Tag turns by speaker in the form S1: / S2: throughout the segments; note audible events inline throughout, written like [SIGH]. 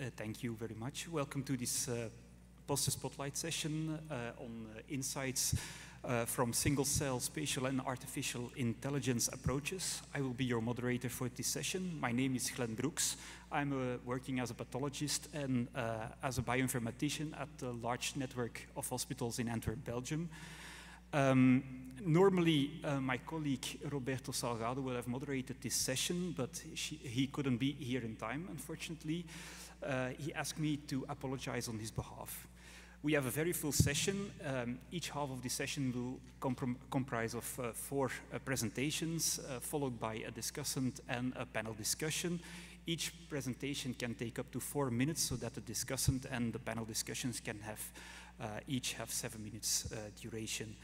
S1: Uh, thank you very much. Welcome to this uh, poster spotlight session uh, on uh, insights uh, from single cell spatial and artificial intelligence approaches. I will be your moderator for this session. My name is Glenn Broeckx. I'm uh, working as a pathologist and as a bioinformatician at a large network of hospitals in Antwerp, Belgium. Um, normally, uh, my colleague Roberto Salgado would have moderated this session, but she, he couldn't be here in time, unfortunately. Uh, he asked me to apologize on his behalf. We have a very full session. Um, each half of the session will comprise of uh, four uh, presentations, uh, followed by a discussant and a panel discussion. Each presentation can take up to four minutes so that the discussant and the panel discussions can have uh, each have seven minutes duration.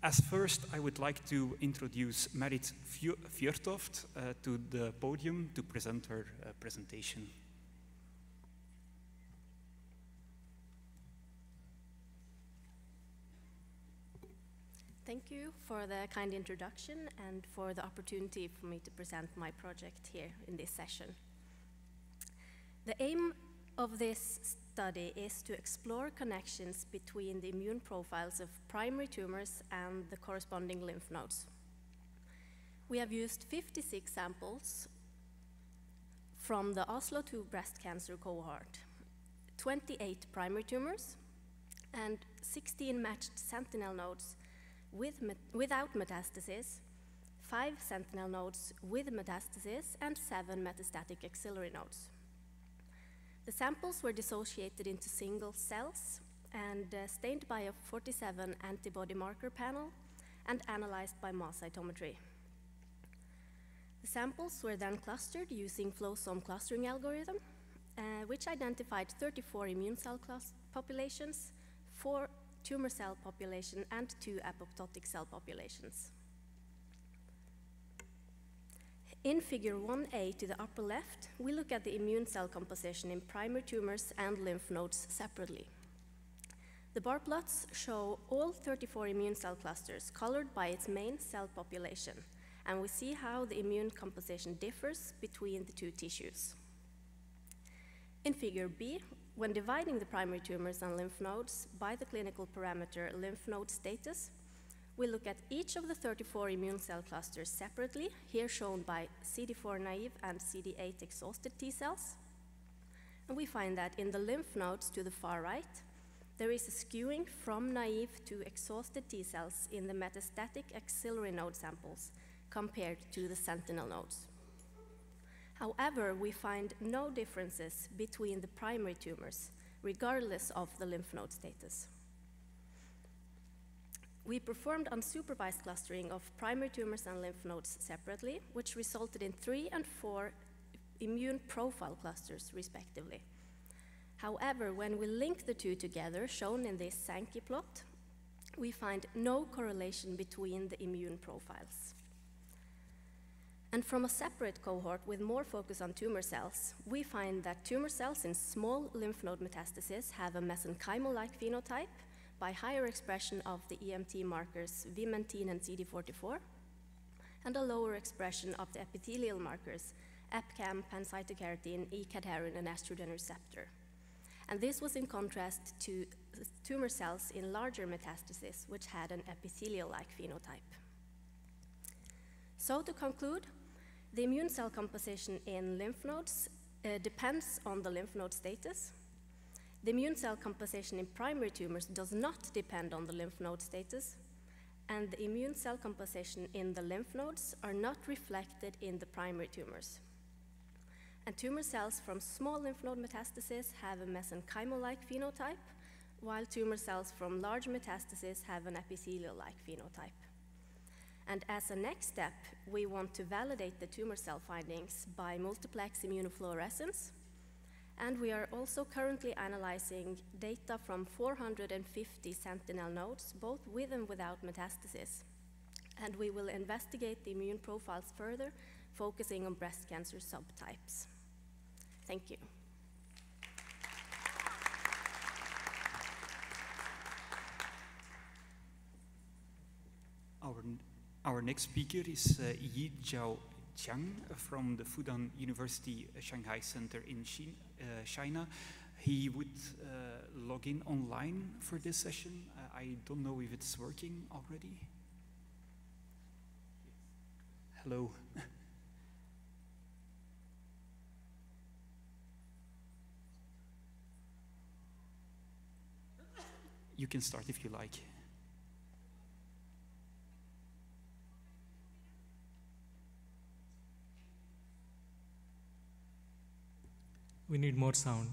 S1: As first, I would like to introduce Marit Fjørtoft uh, to the podium to present her uh, presentation.
S2: Thank you for the kind introduction and for the opportunity for me to present my project here in this session. The aim of this study is to explore connections between the immune profiles of primary tumors and the corresponding lymph nodes. We have used 56 samples from the Oslo 2 breast cancer cohort, 28 primary tumors, and 16 matched sentinel nodes with met without metastasis, 5 sentinel nodes with metastasis, and 7 metastatic axillary nodes. The samples were dissociated into single cells and uh, stained by a 47 antibody marker panel and analyzed by mass cytometry. The samples were then clustered using FlowSOM clustering algorithm, uh, which identified 34 immune cell populations, four tumor cell population, and two apoptotic cell populations. In figure 1a to the upper left, we look at the immune cell composition in primary tumors and lymph nodes separately. The bar plots show all 34 immune cell clusters colored by its main cell population, and we see how the immune composition differs between the two tissues. In figure B, when dividing the primary tumors and lymph nodes by the clinical parameter lymph node status, we look at each of the 34 immune cell clusters separately, here shown by CD4 naive and CD8 exhausted T cells. And we find that in the lymph nodes to the far right, there is a skewing from naive to exhausted T cells in the metastatic axillary node samples compared to the sentinel nodes. However, we find no differences between the primary tumors, regardless of the lymph node status we performed unsupervised clustering of primary tumors and lymph nodes separately, which resulted in three and four immune profile clusters, respectively. However, when we link the two together, shown in this Sankey plot, we find no correlation between the immune profiles. And from a separate cohort with more focus on tumor cells, we find that tumor cells in small lymph node metastases have a mesenchymal-like phenotype, by higher expression of the EMT markers vimentin and CD44, and a lower expression of the epithelial markers EpCAM, pancytokeratin, E-cadherin, and estrogen receptor. And this was in contrast to tumor cells in larger metastases, which had an epithelial-like phenotype. So to conclude, the immune cell composition in lymph nodes uh, depends on the lymph node status, the immune cell composition in primary tumors does not depend on the lymph node status, and the immune cell composition in the lymph nodes are not reflected in the primary tumors. And tumor cells from small lymph node metastases have a mesenchymal-like phenotype, while tumor cells from large metastases have an epithelial-like phenotype. And as a next step, we want to validate the tumor cell findings by multiplex immunofluorescence, and we are also currently analyzing data from 450 sentinel nodes, both with and without metastasis. And we will investigate the immune profiles further, focusing on breast cancer subtypes. Thank you.
S1: Our, our next speaker is uh, Yi Jiao Jiang from the Fudan University uh, Shanghai Center in uh, China. He would uh, log in online for this session. I don't know if it's working already. Hello. [LAUGHS] you can start if you like.
S3: We need more sound.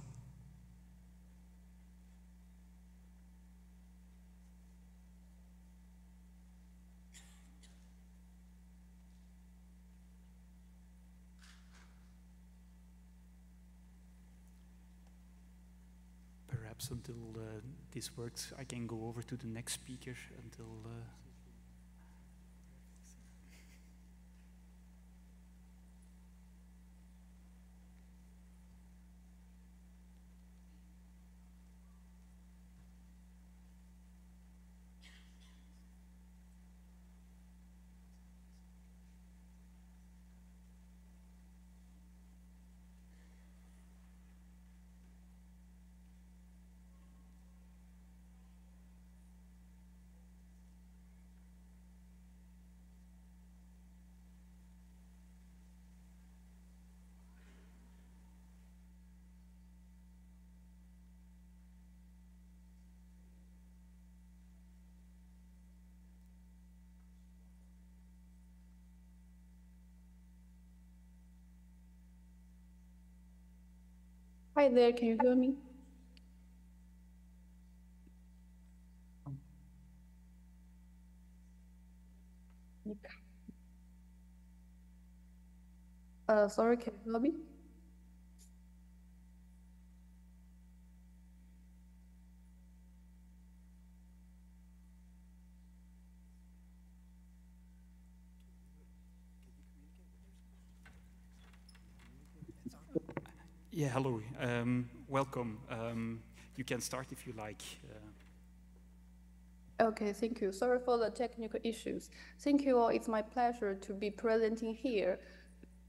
S1: perhaps until uh, this works, I can go over to the next speaker until. Uh,
S4: Hi there, can you hear me? Uh, sorry, can you hear me?
S1: Yeah, hello. Um, welcome. Um, you can start if you like.
S4: Uh... Okay, thank you. Sorry for the technical issues. Thank you all. It's my pleasure to be presenting here.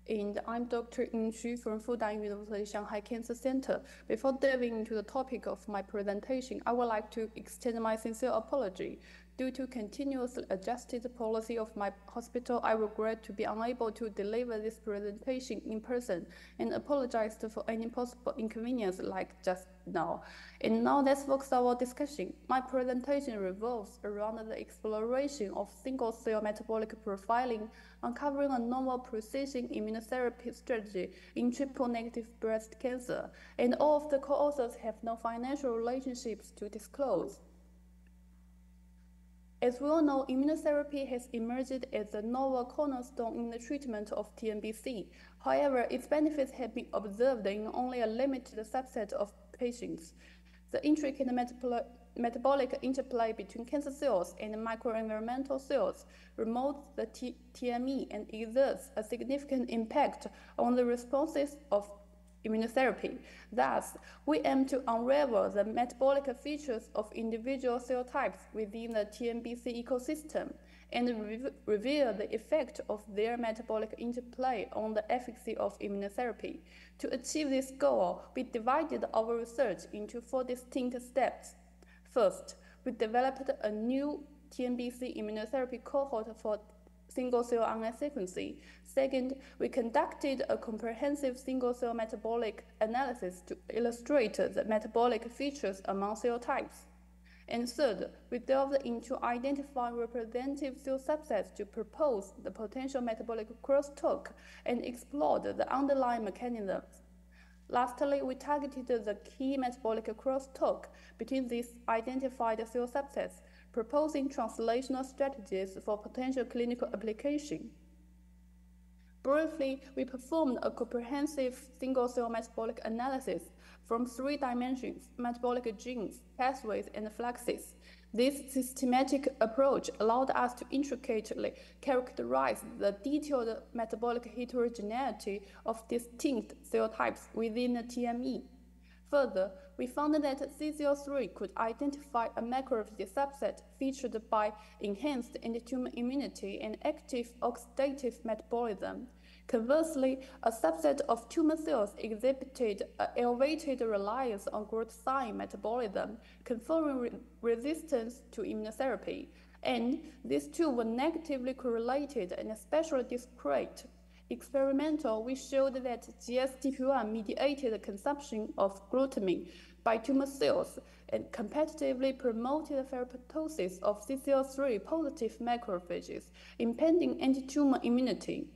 S4: And I'm Dr. Ying Xu from Fudan University Shanghai Cancer Center. Before diving into the topic of my presentation, I would like to extend my sincere apology Due to continuously adjusted policy of my hospital, I regret to be unable to deliver this presentation in person and apologize for any possible inconvenience like just now. And now let's focus our discussion. My presentation revolves around the exploration of single-cell metabolic profiling, uncovering a novel precision immunotherapy strategy in triple-negative breast cancer. And all of the co-authors have no financial relationships to disclose. As we all know, immunotherapy has emerged as a novel cornerstone in the treatment of TNBC. However, its benefits have been observed in only a limited subset of patients. The intricate metabolic interplay between cancer cells and microenvironmental cells removes the T TME and exerts a significant impact on the responses of immunotherapy. Thus, we aim to unravel the metabolic features of individual cell types within the TNBC ecosystem and re reveal the effect of their metabolic interplay on the efficacy of immunotherapy. To achieve this goal, we divided our research into four distinct steps. First, we developed a new TNBC immunotherapy cohort for single-cell RNA sequencing. Second, we conducted a comprehensive single-cell metabolic analysis to illustrate the metabolic features among cell types. And third, we delved into identifying representative cell subsets to propose the potential metabolic crosstalk and explored the underlying mechanisms. Lastly, we targeted the key metabolic crosstalk between these identified cell subsets proposing translational strategies for potential clinical application. Briefly, we performed a comprehensive single-cell metabolic analysis from three dimensions, metabolic genes, pathways, and fluxes. This systematic approach allowed us to intricately characterize the detailed metabolic heterogeneity of distinct cell types within the TME. Further, we found that CCL3 could identify a macrophage subset featured by enhanced anti-tumor immunity and active oxidative metabolism. Conversely, a subset of tumor cells exhibited elevated reliance on glutathione metabolism, conferring re resistance to immunotherapy. And these two were negatively correlated and especially discrete. Experimental, we showed that GSTP1 mediated the consumption of glutamine by tumor cells and competitively promoted ferroptosis of CCL3 positive macrophages, impending anti-tumor immunity.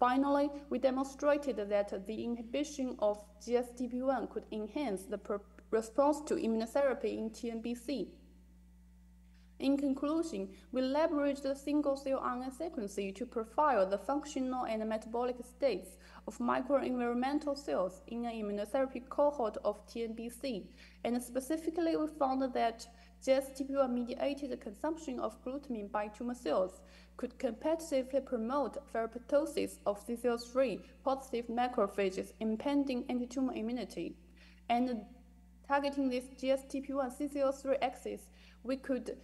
S4: Finally, we demonstrated that the inhibition of GSTP1 could enhance the response to immunotherapy in TNBC. In conclusion, we leveraged the single-cell RNA sequencing to profile the functional and metabolic states of microenvironmental cells in an immunotherapy cohort of TNBC, and specifically we found that GSTP1-mediated consumption of glutamine by tumor cells could competitively promote ferroptosis of CCL3 positive macrophages impending anti-tumor immunity. And targeting this GSTP1 CCL3 axis, we could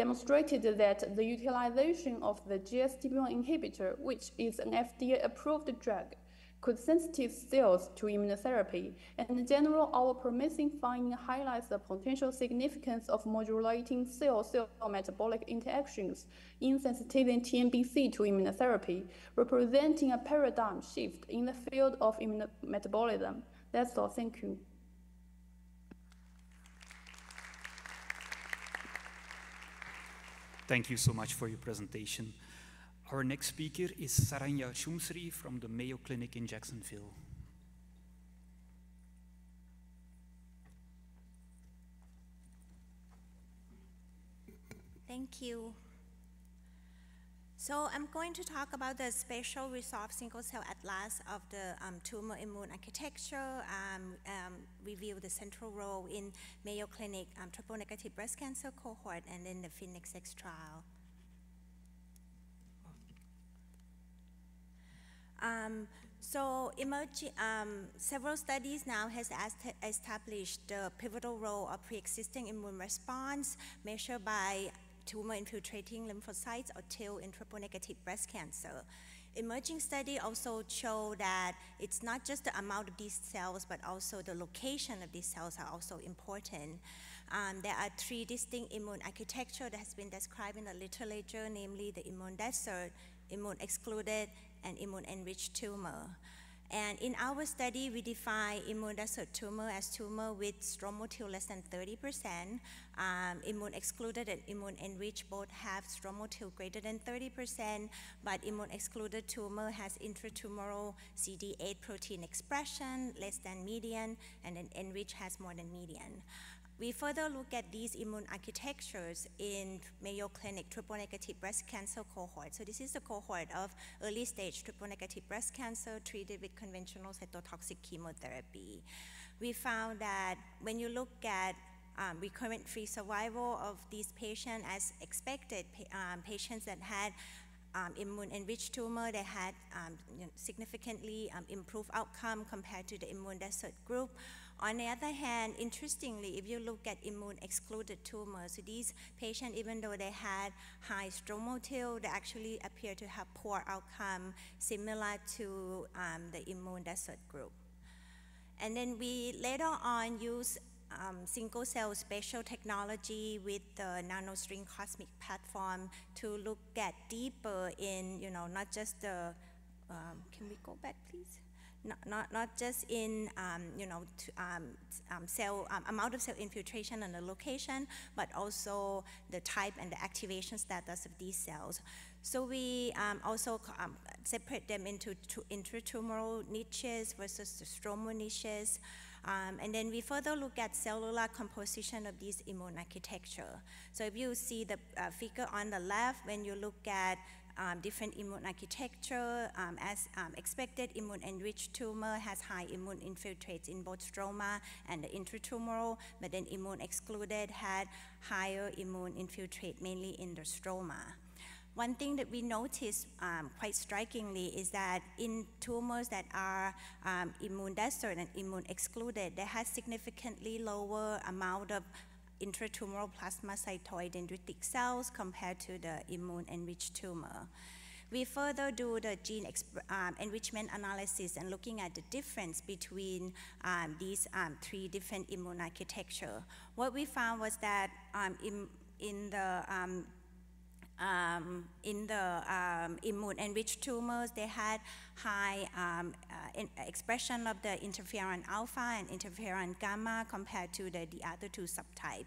S4: demonstrated that the utilization of the GSTP1 inhibitor, which is an FDA-approved drug, could sensitize cells to immunotherapy. And in general, our promising finding highlights the potential significance of modulating cell-cell metabolic interactions in sensitizing TNBC to immunotherapy, representing a paradigm shift in the field of immunometabolism. That's all. Thank you.
S1: Thank you so much for your presentation. Our next speaker is Saranya Chumsri from the Mayo Clinic in Jacksonville.
S5: Thank you. So I'm going to talk about the spatial resolved single-cell atlas of the um, tumor immune architecture, um, um, review the central role in Mayo Clinic um, triple-negative breast cancer cohort, and then the FinXX trial. Um, so emerging, um, several studies now has established the pivotal role of pre-existing immune response measured by tumor infiltrating lymphocytes or TIL in triple negative breast cancer. Emerging study also show that it's not just the amount of these cells, but also the location of these cells are also important. Um, there are three distinct immune architecture that has been described in the literature, namely the immune desert, immune excluded, and immune enriched tumor. And in our study, we define immune desert tumor as tumor with stromal less than 30%. Um, immune excluded and immune enriched both have stromal greater than 30%, but immune excluded tumor has intratumoral CD8 protein expression less than median, and then enriched has more than median. We further look at these immune architectures in Mayo Clinic triple negative breast cancer cohort. So this is the cohort of early stage triple negative breast cancer treated with conventional cytotoxic chemotherapy. We found that when you look at um, recurrent free survival of these patients as expected, um, patients that had um, immune enriched tumor, they had um, you know, significantly um, improved outcome compared to the immune desert group. On the other hand, interestingly, if you look at immune excluded tumors, these patients, even though they had high stromal TIL, they actually appear to have poor outcome, similar to um, the immune desert group. And then we later on use um, single cell spatial technology with the NanoString CosMx platform to look at deeper in, you know, not just the, um, can we go back please? Not, not, not just in um, you know to, um, um, cell um, amount of cell infiltration and the location, but also the type and the activation status of these cells. So we um, also um, separate them into intratumoral niches versus the stromal niches. and then we further look at cellular composition of this immune architecture. So if you see the uh, figure on the left, when you look at um, different immune architecture. Um, as um, expected, immune-enriched tumor has high immune infiltrates in both stroma and the intratumoral, but then immune-excluded had higher immune infiltrate, mainly in the stroma. One thing that we notice um, quite strikingly is that in tumors that are um, immune desert and immune excluded, they have significantly lower amount of intratumoral plasmacytoid dendritic cells compared to the immune-enriched tumor. We further do the gene um, enrichment analysis and looking at the difference between um, these um, three different immune architecture. What we found was that um, in, in the um, in the um, immune enriched tumors, they had high um, uh, expression of the interferon alpha and interferon gamma compared to the, the other two subtypes.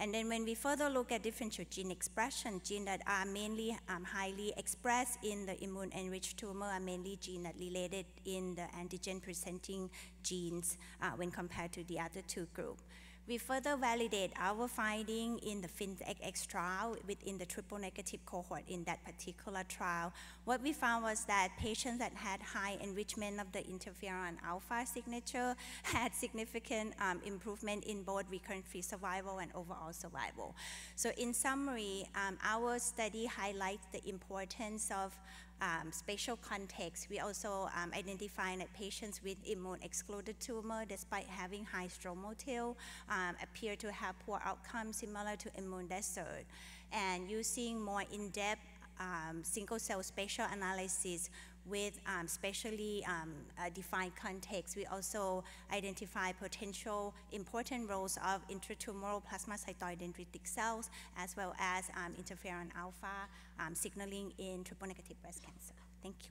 S5: And then when we further look at differential gene expression, genes that are mainly um, highly expressed in the immune enriched tumor are mainly genes that related in the antigen presenting genes uh, when compared to the other two groups. We further validate our finding in the FINX trial within the triple negative cohort in that particular trial. What we found was that patients that had high enrichment of the interferon alpha signature [LAUGHS] had significant um, improvement in both recurrent-free survival and overall survival. So in summary, um, our study highlights the importance of um, spatial context, we also um, identify that patients with immune excluded tumor, despite having high stromal TIL, um, appear to have poor outcomes similar to immune desert. And using more in-depth um, single cell spatial analysis with um, specially um, uh, defined context, we also identify potential important roles of intratumoral plasmacytoid dendritic cells as well as um, interferon alpha um, signaling in triple negative breast cancer. Thank you.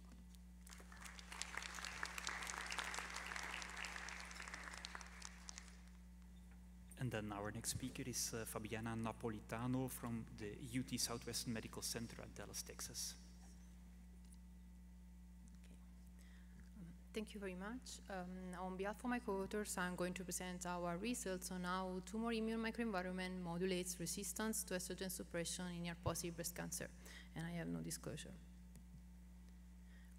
S1: And then our next speaker is uh, Fabiana Napolitano from the UT Southwestern Medical Center at Dallas, Texas.
S6: Thank you very much. Um, on behalf of my co-authors, I'm going to present our results on how tumor immune microenvironment modulates resistance to estrogen suppression in ER-positive breast cancer, and I have no disclosure.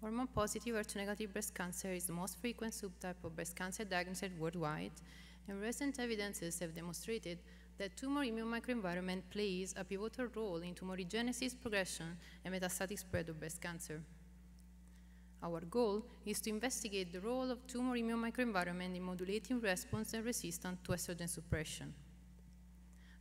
S6: Hormone-positive HER2-negative breast cancer is the most frequent subtype of breast cancer diagnosed worldwide, and recent evidences have demonstrated that tumor immune microenvironment plays a pivotal role in tumorigenesis, progression, and metastatic spread of breast cancer. Our goal is to investigate the role of tumor immune microenvironment in modulating response and resistance to estrogen suppression.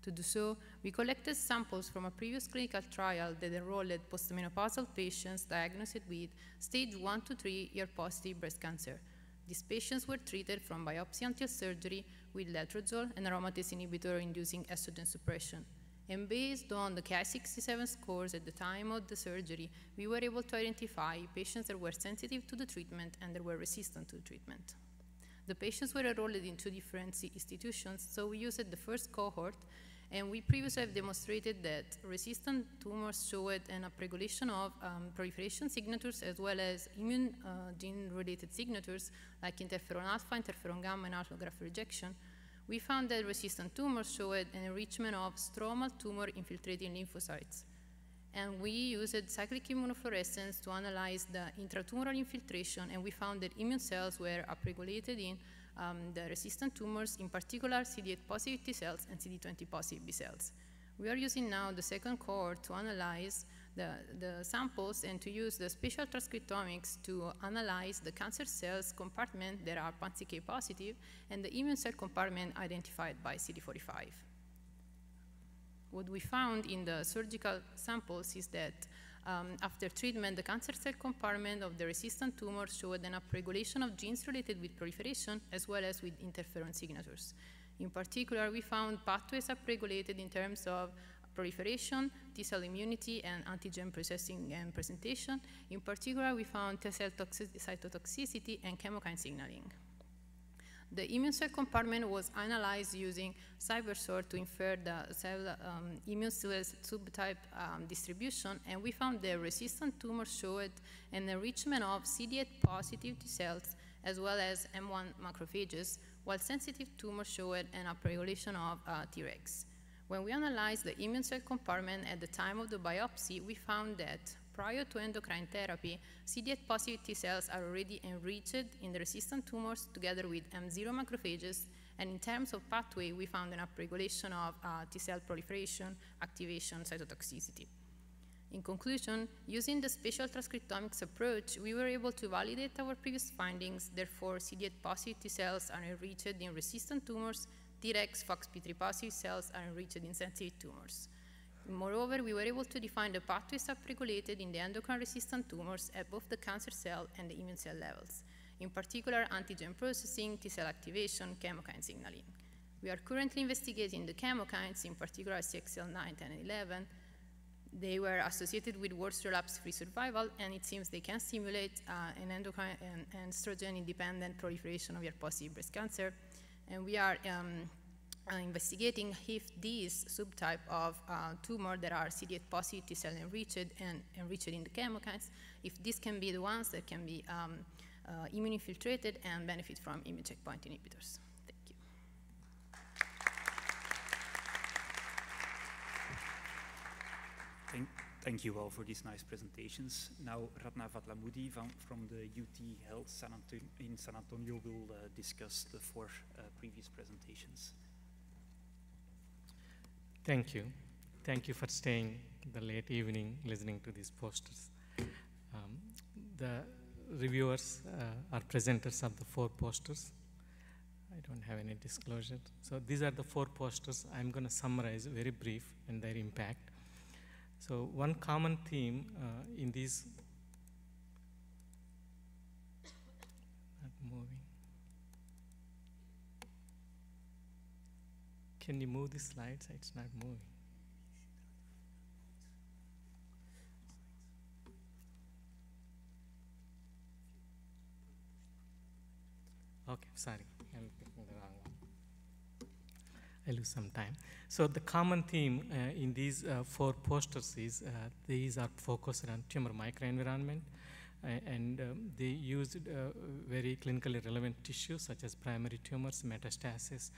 S6: To do so, we collected samples from a previous clinical trial that enrolled postmenopausal patients diagnosed with stage 1 to 3 ER-positive breast cancer. These patients were treated from biopsy until surgery with letrozole, an aromatase inhibitor inducing estrogen suppression. And based on the Ki67 scores at the time of the surgery, we were able to identify patients that were sensitive to the treatment and that were resistant to the treatment. The patients were enrolled in two different institutions, so we used the first cohort, and we previously have demonstrated that resistant tumors showed an upregulation of um, proliferation signatures as well as immune uh, gene-related signatures like interferon alpha, interferon gamma, and allograft rejection, we found that resistant tumors showed an enrichment of stromal tumor infiltrating lymphocytes. And we used cyclic immunofluorescence to analyze the intratumoral infiltration, and we found that immune cells were upregulated in um, the resistant tumors, in particular CD8 positive T cells and CD20 positive B cells. We are using now the second cohort to analyze the, the samples and to use the spatial transcriptomics to analyze the cancer cells compartment that are PAN-CK positive and the immune cell compartment identified by CD45. What we found in the surgical samples is that um, after treatment, the cancer cell compartment of the resistant tumor showed an upregulation of genes related with proliferation as well as with interferon signatures. In particular, we found pathways upregulated in terms of proliferation, T cell immunity, and antigen processing and presentation. In particular, we found T cell cytotoxicity and chemokine signaling. The immune cell compartment was analyzed using CIBERSORT to infer the cell um, immune cell subtype um, distribution, and we found the resistant tumors showed an enrichment of CD8 positive T cells as well as M1 macrophages, while sensitive tumors showed an upregulation of uh, Tregs. When we analyzed the immune cell compartment at the time of the biopsy, we found that prior to endocrine therapy, CD8 positive T cells are already enriched in the resistant tumors together with M0 macrophages, and in terms of pathway, we found an upregulation of uh, T cell proliferation, activation, cytotoxicity. In conclusion, using the spatial transcriptomics approach, we were able to validate our previous findings. Therefore, CD8 positive T cells are enriched in resistant tumors Tregs FOXP3 positive cells are enriched in sensitive tumors. Moreover, we were able to define the pathways upregulated in the endocrine-resistant tumors at both the cancer cell and the immune cell levels, in particular antigen processing, T-cell activation, chemokine signaling. We are currently investigating the chemokines, in particular CXCL9, 10, and 11. They were associated with worse relapse-free survival, and it seems they can stimulate uh, an endocrine and estrogen-independent proliferation of ER-positive breast cancer. And we are um, uh, investigating if these subtype of uh, tumor that are CD8 positive T cell enriched and enriched in the chemokines, if these can be the ones that can be um, uh, immune infiltrated and benefit from immune checkpoint inhibitors. Thank you.
S1: Thank you all for these nice presentations. Now, Ratna Vadlamudi from, from the UT Health San in San Antonio will uh, discuss the four uh, previous presentations.
S3: Thank you. Thank you for staying the late evening listening to these posters. Um, the reviewers uh, are presenters of the four posters. I don't have any disclosure. So these are the four posters. I'm going to summarize very brief and their impact. So one common theme uh, in these not moving. Can you move the slides? It's not moving. Okay, sorry, I'm picking the wrong one. I lose some time. So the common theme uh, in these uh, four posters is uh, these are focused on tumor microenvironment, uh, and um, they used uh, very clinically relevant tissues such as primary tumors, metastasis,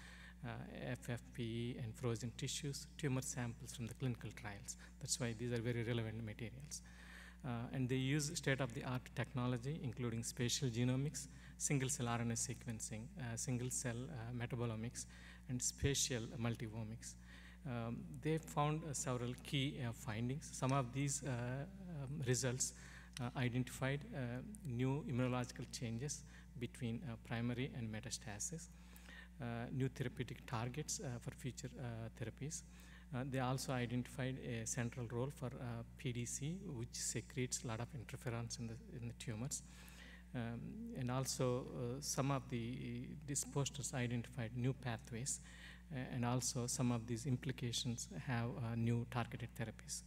S3: FFPE, and frozen tissues, tumor samples from the clinical trials. That's why these are very relevant materials. and they use state-of-the-art technology, including spatial genomics, single-cell RNA sequencing, single-cell metabolomics, and spatial multiomics. Um, they found uh, several key findings. Some of these um, results identified new immunological changes between primary and metastasis, new therapeutic targets for future therapies. Uh, they also identified a central role for uh, PDC, which secretes a lot of interferons in the, in the tumors. Um, and also uh, some of the these posters identified new pathways uh, and also some of these implications have uh, new targeted therapies.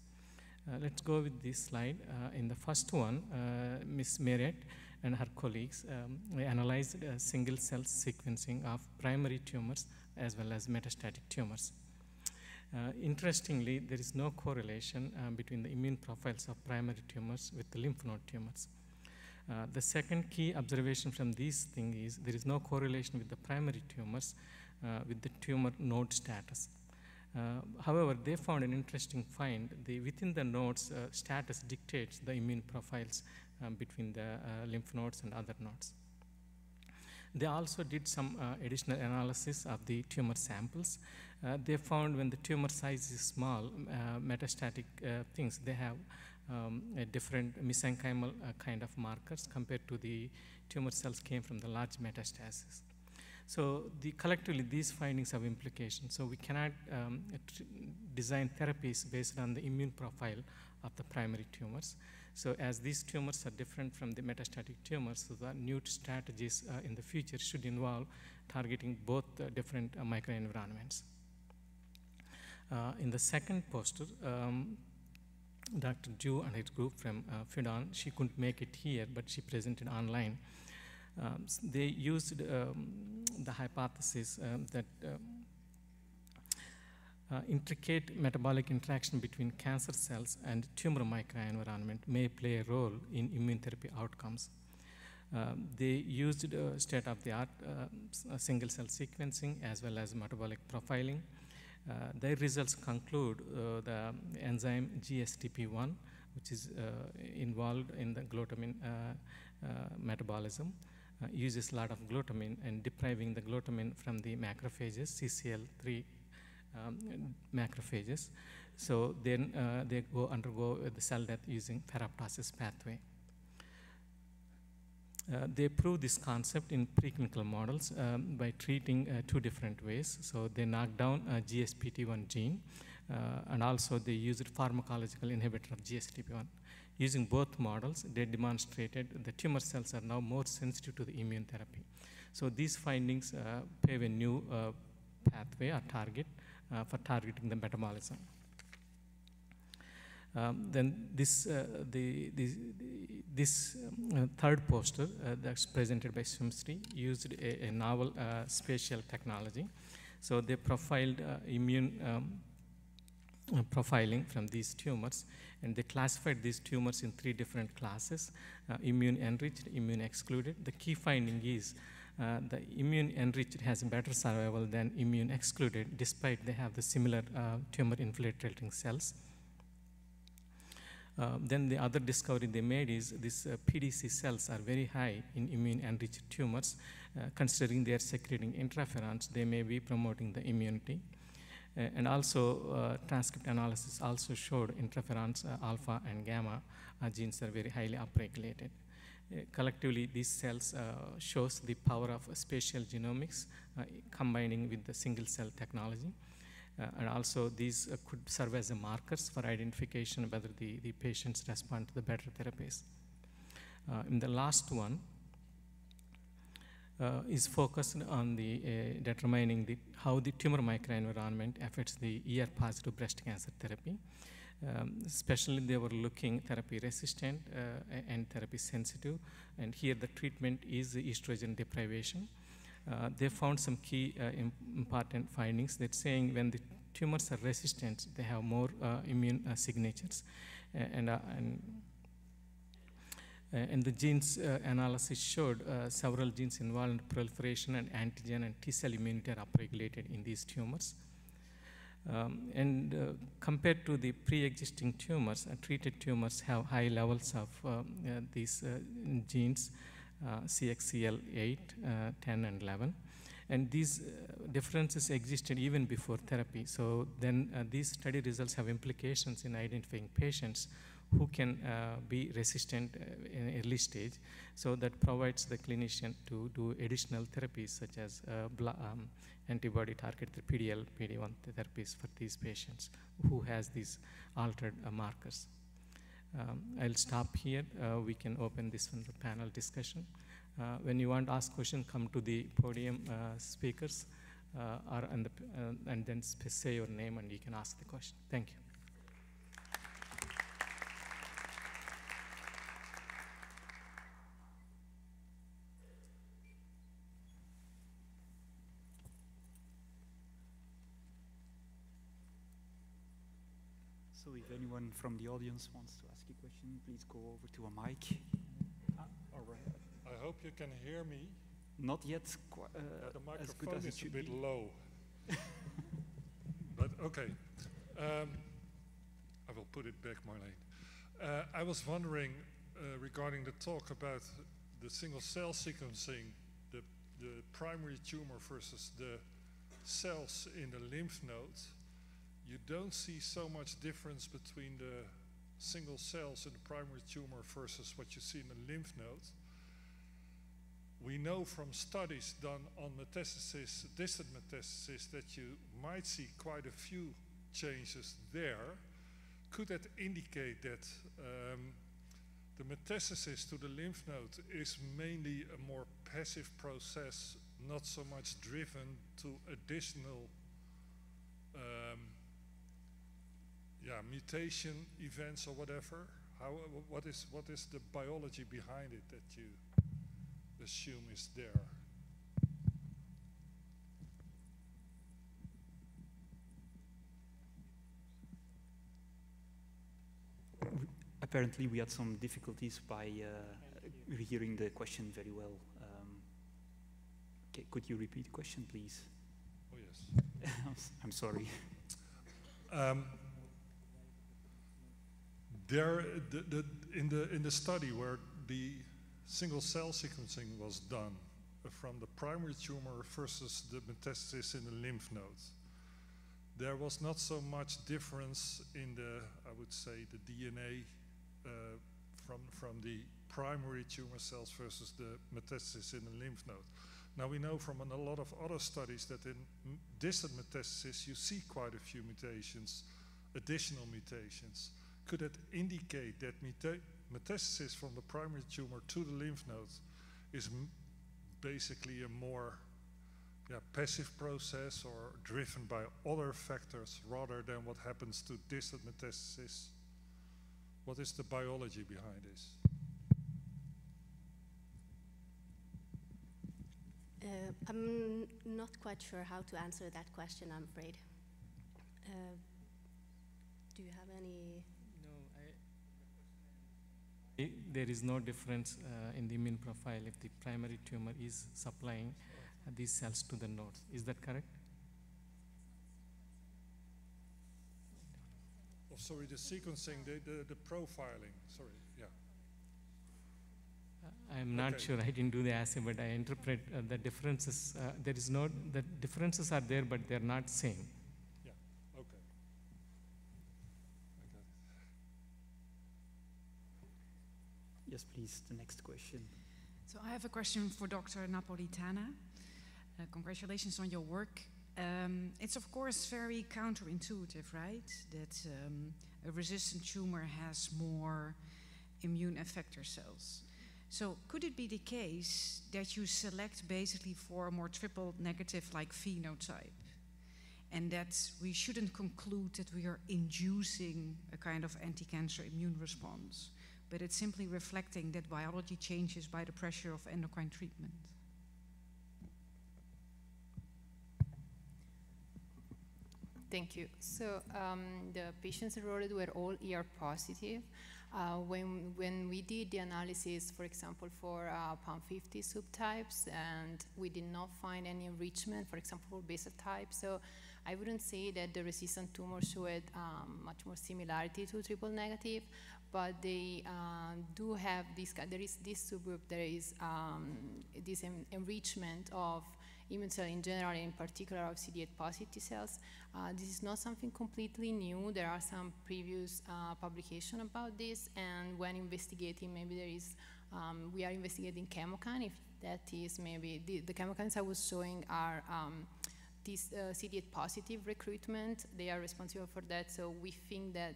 S3: Uh, let's go with this slide. Uh, in the first one, uh, Ms. Marit and her colleagues um, analyzed single cell sequencing of primary tumors as well as metastatic tumors. interestingly, there is no correlation between the immune profiles of primary tumors with the lymph node tumors. Uh, the second key observation from this thing is there is no correlation with the primary tumors uh, with the tumor node status. Uh, however, they found an interesting find. The, within the nodes, uh, status dictates the immune profiles um, between the uh, lymph nodes and other nodes. They also did some additional analysis of the tumor samples. they found when the tumor size is small, metastatic things, they have um, a different mesenchymal uh, kind of markers compared to the tumor cells came from the large metastasis. So the, collectively, these findings have implications. So we cannot um, design therapies based on the immune profile of the primary tumors. So as these tumors are different from the metastatic tumors, so the new strategies uh, in the future should involve targeting both uh, different uh, microenvironments. Uh, in the second poster, um, Dr. Xu and his group from uh, Fudan, she couldn't make it here, but she presented online. Um, they used um, the hypothesis um, that um, uh, intricate metabolic interaction between cancer cells and tumor microenvironment may play a role in immune therapy outcomes. Uh, they used uh, state-of-the-art uh, single-cell sequencing as well as metabolic profiling uh, their results conclude uh, the enzyme GSTP1, which is uh, involved in the glutamine metabolism, uses a lot of glutamine and depriving the glutamine from the macrophages, CCL3 um, macrophages. So then uh, they go undergo the cell death using ferroptosis pathway. Uh, they prove this concept in preclinical models um, by treating uh, two different ways. So they knock down a GSPT1 gene and also they used pharmacological inhibitor of GSTP1. Using both models, they demonstrated the tumor cells are now more sensitive to the immune therapy. So these findings uh, pave a new uh, pathway or target uh, for targeting the metabolism. Um, then this, uh, the, the, this um, uh, third poster uh, that's presented by Chumsri used a, a novel spatial technology. So they profiled immune um, profiling from these tumors and they classified these tumors in three different classes, immune enriched, immune excluded. The key finding is uh, the immune enriched has better survival than immune excluded, despite they have the similar uh, tumor infiltrating cells. Uh, then the other discovery they made is these uh, PDC cells are very high in immune enriched tumors. Uh, considering they are secreting interferons, they may be promoting the immunity. Uh, and also, transcript analysis also showed interferons alpha and gamma genes are very highly upregulated. Uh, collectively, these cells uh, shows the power of spatial genomics uh, combining with the single cell technology. And also these could serve as markers for identification whether the, the patients respond to the better therapies. in the last one, uh, is focused on the uh, determining the, how the tumor microenvironment affects the ER positive breast cancer therapy. Um, especially they were looking therapy resistant uh, and therapy sensitive and here the treatment is estrogen deprivation. Uh, they found some key uh, important findings. That saying when the tumors are resistant they have more uh, immune uh, signatures. And, uh, and and the genes analysis showed several genes involved in proliferation and antigen and T cell immunity are upregulated in these tumors. Um, and uh, compared to the pre-existing tumors, uh, treated tumors have high levels of um, uh, these uh, genes, uh, CXCL8, uh, 10, and 11. And these differences existed even before therapy. So then these study results have implications in identifying patients who can be resistant in early stage. So that provides the clinician to do additional therapies such as um, antibody targeted PDL, PD-1 therapies for these patients who has these altered uh, markers. Um, I'll stop here. Uh, we can open this one for panel discussion. Uh, when you want to ask question, come to the podium uh, speakers uh, or the, uh, and then say your name and you can ask the question. Thank you.
S1: So if anyone from the audience wants to ask a question, please go over to a mic.
S7: Ah, all right. I hope you can hear me.
S1: Not yet
S7: uh, the microphone as as is a bit be. low. [LAUGHS] but okay. Um, I will put it back, Marlene. Uh, I was wondering uh, regarding the talk about the single cell sequencing, the, the primary tumor versus the cells in the lymph nodes you don't see so much difference between the single cells in the primary tumor versus what you see in the lymph node. We know from studies done on metastasis, distant metastasis, that you might see quite a few changes there. Could that indicate that um, the metastasis to the lymph node is mainly a more passive process, not so much driven to additional um, yeah, mutation events or whatever? How, what, is, what is the biology behind it that you assume is there?
S1: Apparently, we had some difficulties by uh, hearing the question very well. Um, could you repeat the question, please?
S7: Oh, yes. [LAUGHS]
S1: I'm sorry.
S7: Um, there, the, the, in, the, in the study where the single cell sequencing was done from the primary tumor versus the metastasis in the lymph nodes, there was not so much difference in the, I would say, the DNA uh, from, from the primary tumor cells versus the metastasis in the lymph node. Now we know from a lot of other studies that in distant metastasis you see quite a few mutations, additional mutations. Could it indicate that meta metastasis from the primary tumor to the lymph nodes is basically a more yeah, passive process or driven by other factors rather than what happens to distant metastasis? What is the biology behind this?
S2: Uh, I'm not quite sure how to answer that question, I'm afraid. Uh, do you have any?
S3: There is no difference uh, in the immune profile if the primary tumor is supplying uh, these cells to the nodes. Is that correct?
S7: Oh, sorry, the sequencing, the, the, the profiling, sorry, yeah.
S3: I'm not
S7: Okay.
S3: sure. I didn't do the assay, but I interpret uh, the differences. Uh, there is no the differences are there, but they're not same.
S7: Yeah, okay. I got it.
S1: Yes, please, the next question.
S8: So I have a question for Dr. Napolitano. Uh, congratulations on your work. Um, it's of course very counterintuitive, right? That um, a resistant tumor has more immune effector cells. So could it be the case that you select basically for a more triple negative like phenotype? And that we shouldn't conclude that we are inducing a kind of anti-cancer immune response, but it's simply reflecting that biology changes by the pressure of endocrine treatment.
S6: Thank you. So um, the patients enrolled were all ER positive. Uh, when, when we did the analysis, for example, for uh, PAM50 subtypes, and we did not find any enrichment, for example, for basal type. So I wouldn't say that the resistant tumor showed um, much more similarity to triple negative, but they um, do have this, there is this subgroup, there is um, this en- enrichment of immune cell in general, in particular of CD8 positive cells. Uh, this is not something completely new. There are some previous uh, publication about this, and when investigating, maybe there is, um, we are investigating chemokine, if that is maybe, the, the chemokines I was showing are um, this uh, CD8 positive recruitment. They are responsible for that, so we think that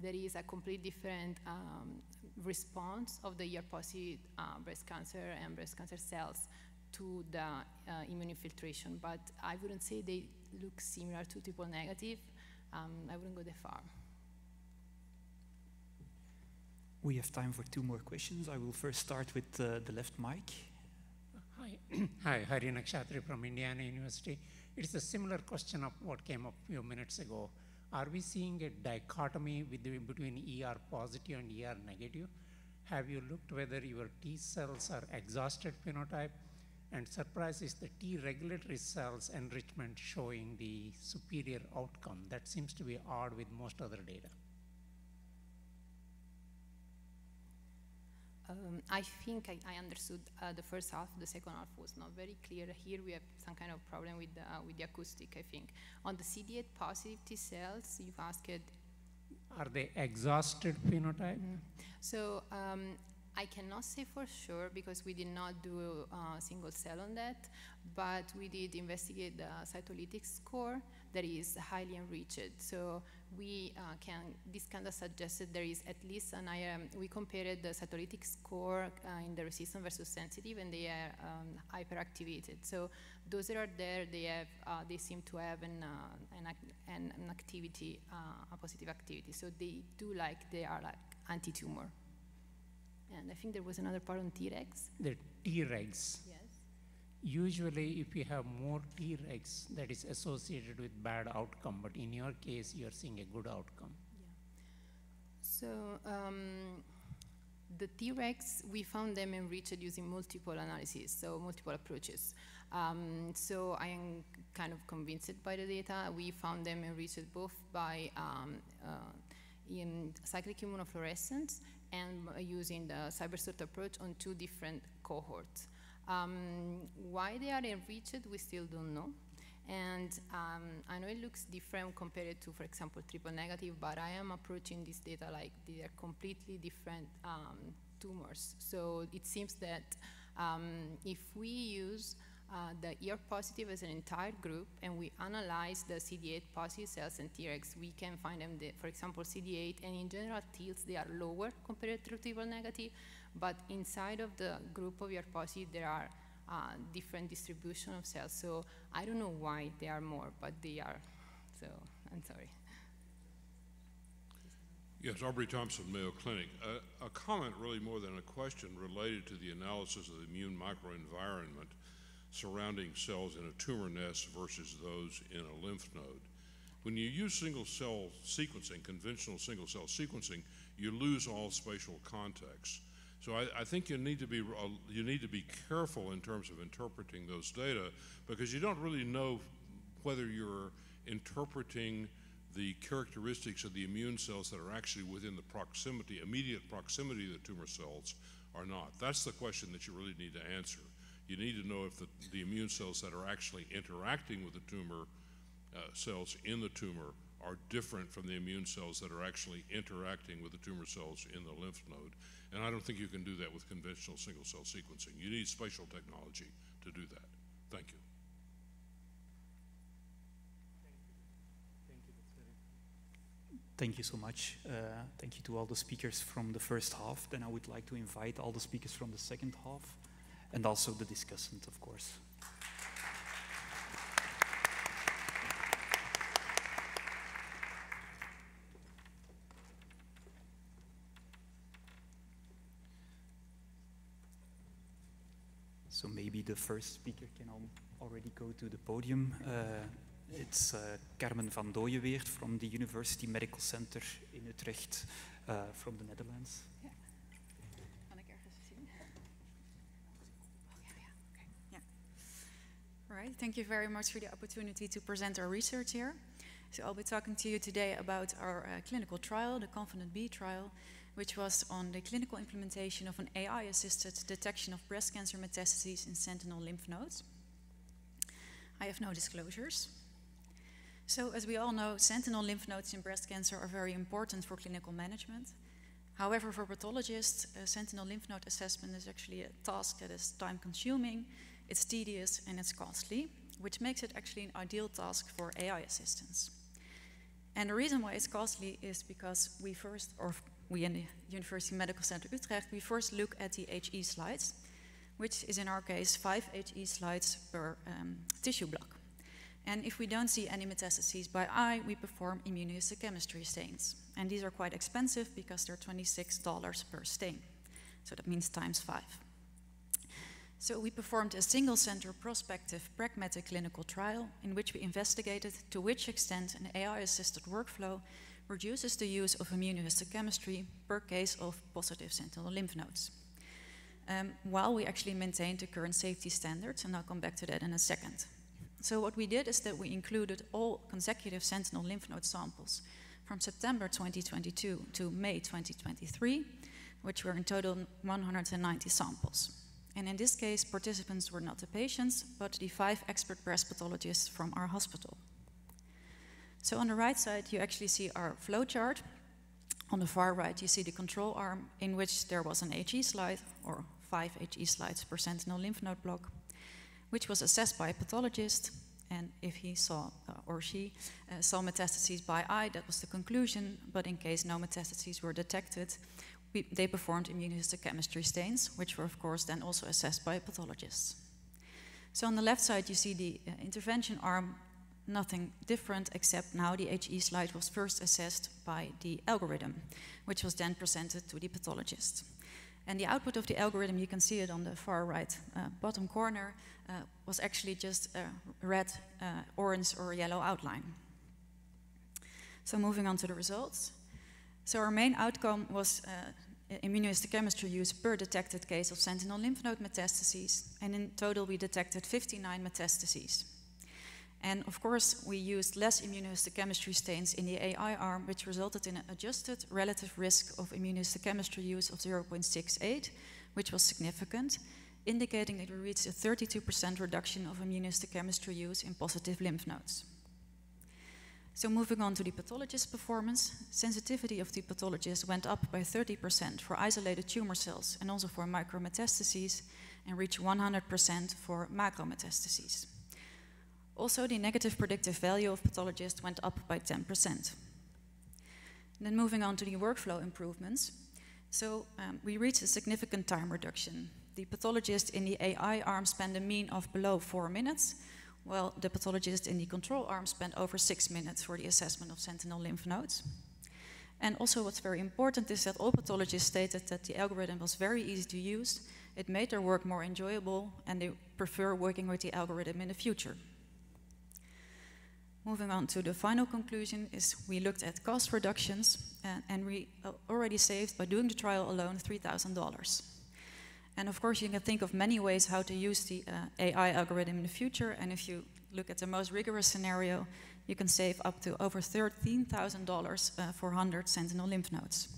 S6: there is a completely different um, response of the ER positive uh, breast cancer and breast cancer cells to the uh, immune infiltration, but I wouldn't say they look similar to triple negative. Um, I wouldn't go that far.
S1: We have time for two more questions. I will first start with uh, the left mic.
S9: Hi, [CLEARS THROAT] hi, Hari Nakshatri from Indiana University. It's a similar question of what came up a few minutes ago. Are we seeing a dichotomy the, between ER positive and ER negative? Have you looked whether your T cells are exhausted phenotype? And surprise is the T regulatory cells enrichment showing the superior outcome. That seems to be odd with most other data.
S6: Um, I think I, I understood uh, the first half. The second half was not very clear. Here we have some kind of problem with the, uh, with the acoustic. I think on the CD8 positive T cells, you've asked.
S9: Are they exhausted phenotype?
S6: So um, I cannot say for sure because we did not do a single cell on that, but we did investigate the cytolytic score that is highly enriched. So we uh, can, this kind of suggested there is at least an IRM. We compared the cytolytic score uh, in the resistant versus sensitive and they are um, hyperactivated. So those that are there, they have, uh, they seem to have an, uh, an, an, activity, uh, a positive activity. So they do like, they are like anti-tumor. And I think there was another part on Tregs.
S9: The Tregs.
S6: Yes.
S9: Usually, if you have more Tregs, that is associated with bad outcome, but in your case, you are seeing a good outcome.
S6: So um, the Tregs, we found them enriched using multiple analyses, so multiple approaches. Um, so I am kind of convinced by the data. We found them enriched both by um, uh, in cyclic immunofluorescence and using the CIBERSORT approach on two different cohorts. Um, why they are enriched, we still don't know. And um, I know it looks different compared to, for example, triple negative, but I am approaching this data like they are completely different um, tumors. So it seems that um, if we use uh, the ER positive as an entire group, and we analyze the CD8 positive cells and Tregs. We can find them, the, for example, CD8, and in general, Ts, they are lower compared to triple negative, but inside of the group of your positive, there are uh, different distribution of cells. So I don't know why they are more, but they are. So I'm sorry.
S10: Yes, Aubrey Thompson, Mayo Clinic. Uh, a comment, really more than a question, related to the analysis of the immune microenvironment surrounding cells in a tumor nest versus those in a lymph node. When you use single cell sequencing, conventional single cell sequencing, you lose all spatial context. So I, I, think you need to be uh, you need to be careful in terms of interpreting those data because you don't really know whether you're interpreting the characteristics of the immune cells that are actually within the proximity, immediate proximity of the tumor cells or not. That's the question that you really need to answer. You need to know if the, the immune cells that are actually interacting with the tumor uh, cells in the tumor are different from the immune cells that are actually interacting with the tumor cells in the lymph node. And I don't think you can do that with conventional single cell sequencing. You need spatial technology to do that. Thank you.
S1: Thank you so much. Uh, thank you to all the speakers from the first half. Then I would like to invite all the speakers from the second half and also the discussant, of course. So maybe the first speaker can already go to the podium. Uh, it's uh, Carmen van Dooijeweert from the University Medical Center in Utrecht uh, from the Netherlands.
S11: Oh, right. Thank you very much for the opportunity to present our research here. So I'll be talking to you today about our uh, clinical trial, the Confident B trial, which was on the clinical implementation of an AI-assisted detection of breast cancer metastases in sentinel lymph nodes. I have no disclosures. So as we all know, sentinel lymph nodes in breast cancer are very important for clinical management. However, for pathologists, sentinel lymph node assessment is actually a task that is time consuming, it's tedious, and it's costly, which makes it actually an ideal task for AI assistance. And the reason why it's costly is because we first, or we in the University Medical Center Utrecht, we first look at the HE slides, which is in our case five HE slides per um, tissue block. And if we don't see any metastases by eye, we perform immunohistochemistry stains. And these are quite expensive because they're $26 per stain. So that means times five. So we performed a single center prospective pragmatic clinical trial in which we investigated to which extent an AI assisted workflow reduces the use of immunohistochemistry per case of positive sentinel lymph nodes. Um, while we actually maintained the current safety standards, and I'll come back to that in a second. So what we did is that we included all consecutive sentinel lymph node samples from September 2022 to May 2023, which were in total 190 samples. And in this case, participants were not the patients, but the five expert breast pathologists from our hospital. So on the right side, you actually see our flowchart. On the far right, you see the control arm in which there was an HE slide, or five HE slides per sentinel lymph node block which was assessed by a pathologist. And if he saw uh, or she uh, saw metastases by eye, that was the conclusion. But in case no metastases were detected, we, they performed immunohistochemistry stains, which were, of course, then also assessed by pathologists. So on the left side, you see the uh, intervention arm, nothing different, except now the HE slide was first assessed by the algorithm, which was then presented to the pathologist. And the output of the algorithm, you can see it on the far right uh, bottom corner, uh, was actually just a red, uh, orange, or yellow outline. So moving on to the results. So our main outcome was uh, immunohistochemistry use per detected case of sentinel lymph node metastases, and in total we detected 59 metastases. And of course, we used less immunohistochemistry stains in the AI arm, which resulted in an adjusted relative risk of immunohistochemistry use of 0.68, which was significant, indicating that we reached a 32% reduction of immunohistochemistry use in positive lymph nodes. So moving on to the pathologist performance, sensitivity of the pathologist went up by 30% for isolated tumor cells and also for micrometastases, and reached 100% for macrometastases. Also, the negative predictive value of pathologists went up by 10%. then moving on to the workflow improvements. So um, we reached a significant time reduction. The pathologist in the AI arm spent a mean of below four minutes, while the pathologist in the control arm spent over six minutes for the assessment of sentinel lymph nodes. And also what's very important is that all pathologists stated that the algorithm was very easy to use, it made their work more enjoyable, and they prefer working with the algorithm in the future. Moving on to the final conclusion is we looked at cost reductions and, and we already saved by doing the trial alone $3,000. And of course you can think of many ways how to use the uh, AI algorithm in the future and if you look at the most rigorous scenario you can save up to over $13,000 uh, for 100 sentinel lymph nodes.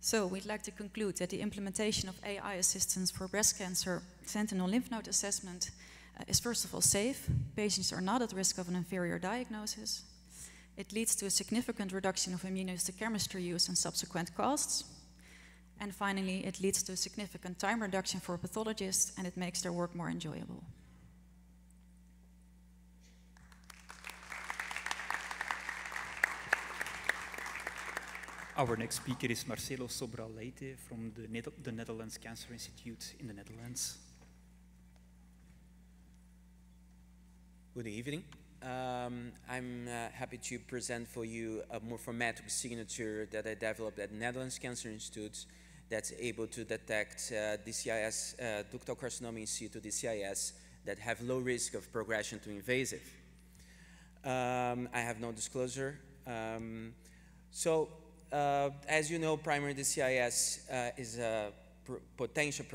S11: So we'd like to conclude that the implementation of AI assistance for breast cancer sentinel lymph node assessment uh, is first of all safe. Patients are not at risk of an inferior diagnosis. It leads to a significant reduction of immunohistochemistry use and subsequent costs. And finally, it leads to a significant time reduction for pathologists and it makes their work more enjoyable.
S1: Our next speaker is Marcelo Sobral Leite from the, the Netherlands Cancer Institute in the Netherlands.
S12: Good evening. Um, I'm uh, happy to present for you a morphometric signature that I developed at Netherlands Cancer Institute that's able to detect uh, DCIS, uh, ductal carcinoma in situ DCIS that have low risk of progression to invasive. Um, I have no disclosure. Um, so, uh, as you know, primary DCIS uh, is a pr potential,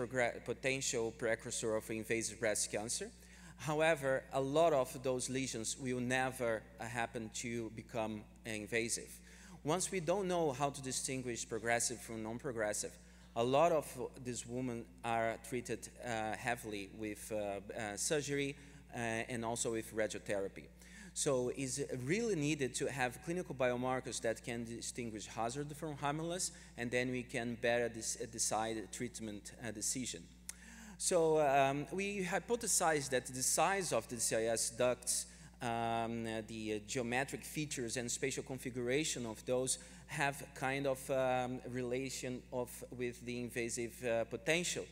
S12: potential precursor of invasive breast cancer. However, a lot of those lesions will never uh, happen to become invasive. Once we don't know how to distinguish progressive from non-progressive, a lot of these women are treated uh, heavily with uh, uh, surgery uh, and also with radiotherapy. So it's really needed to have clinical biomarkers that can distinguish hazard from harmless, and then we can better decide treatment uh, decision. So um, we hypothesized that the size of the CIS ducts, um, the uh, geometric features and spatial configuration of those have kind of um, relation of with the invasive uh, potential.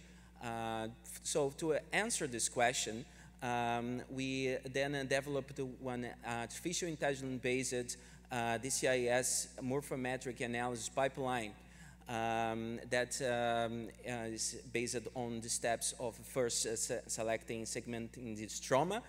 S12: Uh, so to answer this question, um, we then developed one artificial intelligence-based uh, DCIS morphometric analysis pipeline um, that um, uh, is based on the steps of first uh, se selecting, segmenting the stroma,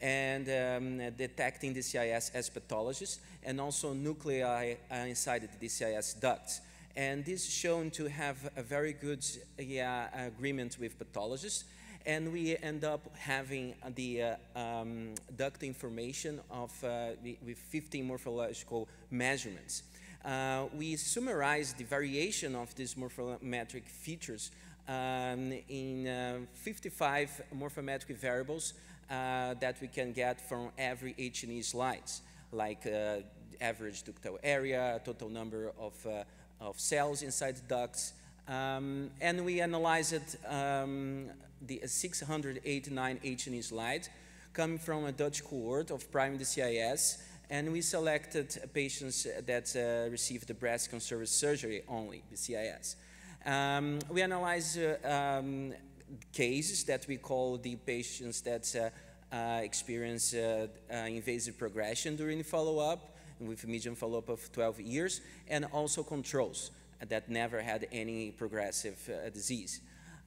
S12: and um, detecting the CIS as pathologies, and also nuclei inside the DCIS ducts. And this is shown to have a very good yeah, agreement with pathologists, and we end up having the uh, um, duct information of, uh, with 15 morphological measurements uh, we summarize the variation of these morphometric features um, in uh, 55 morphometric variables uh, that we can get from every H&E slides, like uh, average ductal area, total number of, uh, of cells inside ducts, um, and we analyzed um, the 689 H&E slides coming from a Dutch cohort of prime DCIS and we selected patients that uh, received the breast conservative surgery only, the CIS. Um, we analyzed uh, um, cases that we call the patients that uh, uh experience uh, uh, invasive progression during follow-up, with a median follow-up of 12 years, and also controls that never had any progressive disease.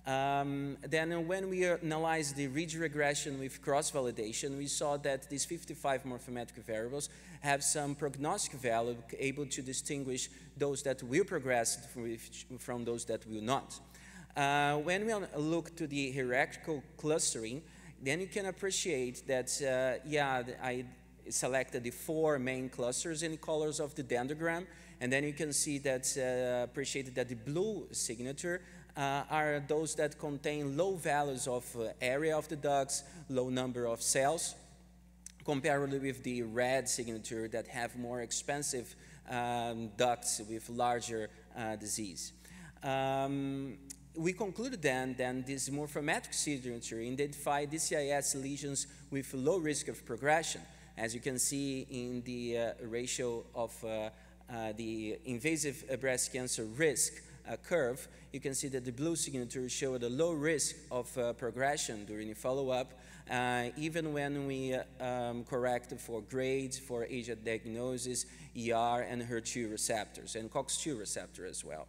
S12: Um, then when we analyzed the ridge regression with cross-validation, we saw that these 55 morphometric variables have some prognostic value able to distinguish those that will progress from those that will not. Uh, when we look to the hierarchical clustering, then you can appreciate that, uh, yeah, I selected the four main clusters in colors of the dendrogram, and then you can see that, uh, appreciated that the blue signature uh, are those that contain low values of uh, area of the ducts, low number of cells, compared with the red signature that have more expensive um, ducts with larger uh, disease. Um, we concluded then that this morphometric signature identified DCIS lesions with low risk of progression. As you can see in the uh, ratio of uh, uh, the invasive breast cancer risk uh, curve, you can see that the blue signature showed a low risk of uh, progression during the follow-up, uh, even when we um, correct for grades, for at diagnosis, ER, and HER2 receptors, and COX-2 receptor as well.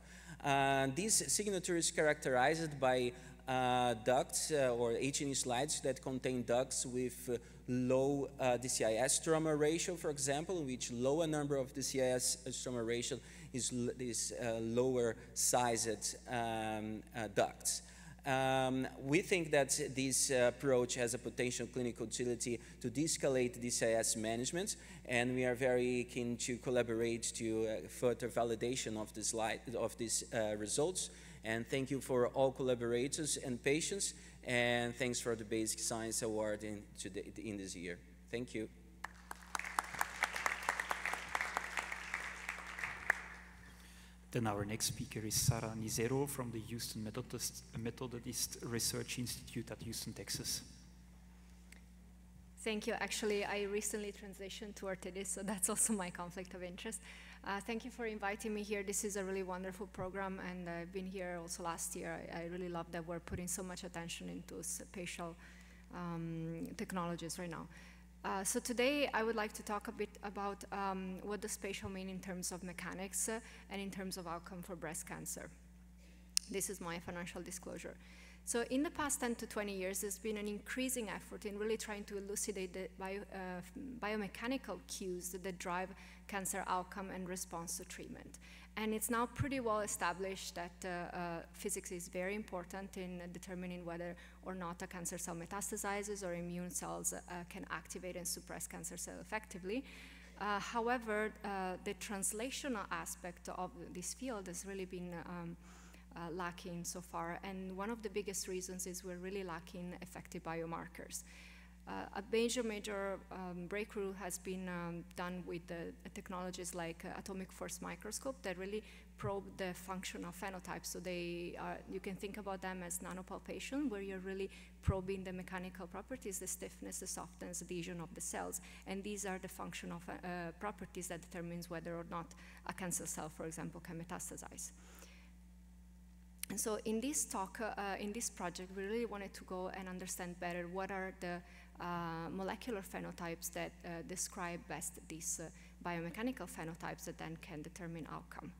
S12: this signature is characterized by uh, ducts uh, or H&E slides that contain ducts with uh, low DCIS stroma ratio, for example, in which lower number of DCIS stroma ratio is, is lower sized um, ducts. Um, we think that this uh, approach has a potential clinical utility to de-escalate DCIS management, and we are very keen to collaborate to uh, further validation of, this light, of these uh, results. And thank you for all collaborators and patients. And thanks for the Basic Science Award in, today, in this year. Thank you.
S1: Then our next speaker is Sarah Nizzero from the Houston Methodist, Methodist Research Institute at Houston, Texas.
S13: Thank you. Actually, I recently transitioned to Artidis, so that's also my conflict of interest. Uh, thank you for inviting me here. This is a really wonderful program, and I've been here also last year. I, I really love that we're putting so much attention into spatial um, technologies right now. Uh, so today I would like to talk a bit about um, what does spatial mean in terms of mechanics uh, and in terms of outcome for breast cancer. This is my financial disclosure. So in the past 10 to 20 years, there's been an increasing effort in really trying to elucidate the bio, uh, biomechanical cues that drive cancer outcome and response to treatment. And it's now pretty well established that uh, uh, physics is very important in determining whether or not a cancer cell metastasizes or immune cells uh, can activate and suppress cancer cell effectively. Uh, however, uh, the translational aspect of this field has really been um, uh, lacking so far. And one of the biggest reasons is we're really lacking effective biomarkers. Uh, a major, major um, breakthrough has been um, done with the technologies like uh, atomic force microscope that really probe the functional phenotypes. So they are, you can think about them as nanopalpation, where you're really probing the mechanical properties, the stiffness, the softness, the adhesion of the cells. And these are the functional uh, properties that determines whether or not a cancer cell, for example, can metastasize. And so in this talk, uh, in this project, we really wanted to go and understand better what are the molecular phenotypes that uh, describe best these uh, biomechanical phenotypes that then can determine outcome.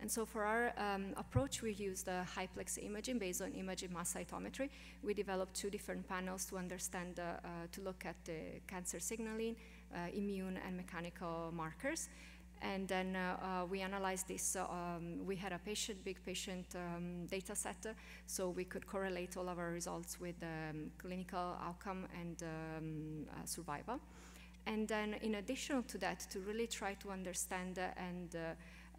S13: And so for our um, approach, we used the high-plex imaging based on imaging mass cytometry. We developed two different panels to understand, uh, uh, to look at the cancer signaling, immune and mechanical markers. And then uh, uh, we analyzed this. Um, we had a patient, big patient um, data set, so we could correlate all of our results with um, clinical outcome and um, uh, survival. And then in addition to that, to really try to understand and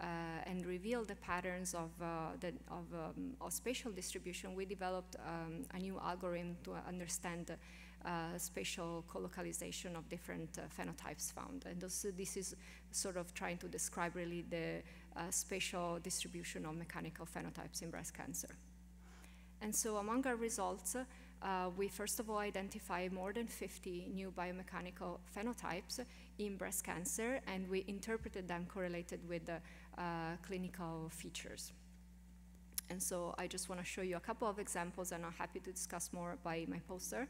S13: uh, and reveal the patterns of, uh, the, of, um, of, spatial distribution, we developed um, a new algorithm to understand uh, spatial colocalization of different uh, phenotypes found. And this, this is sort of trying to describe really the uh, spatial distribution of mechanical phenotypes in breast cancer. And so among our results, uh, we first of all identify more than 50 new biomechanical phenotypes in breast cancer, and we interpreted them correlated with the uh, clinical features. And so I just want to show you a couple of examples, and I'm happy to discuss more by my poster.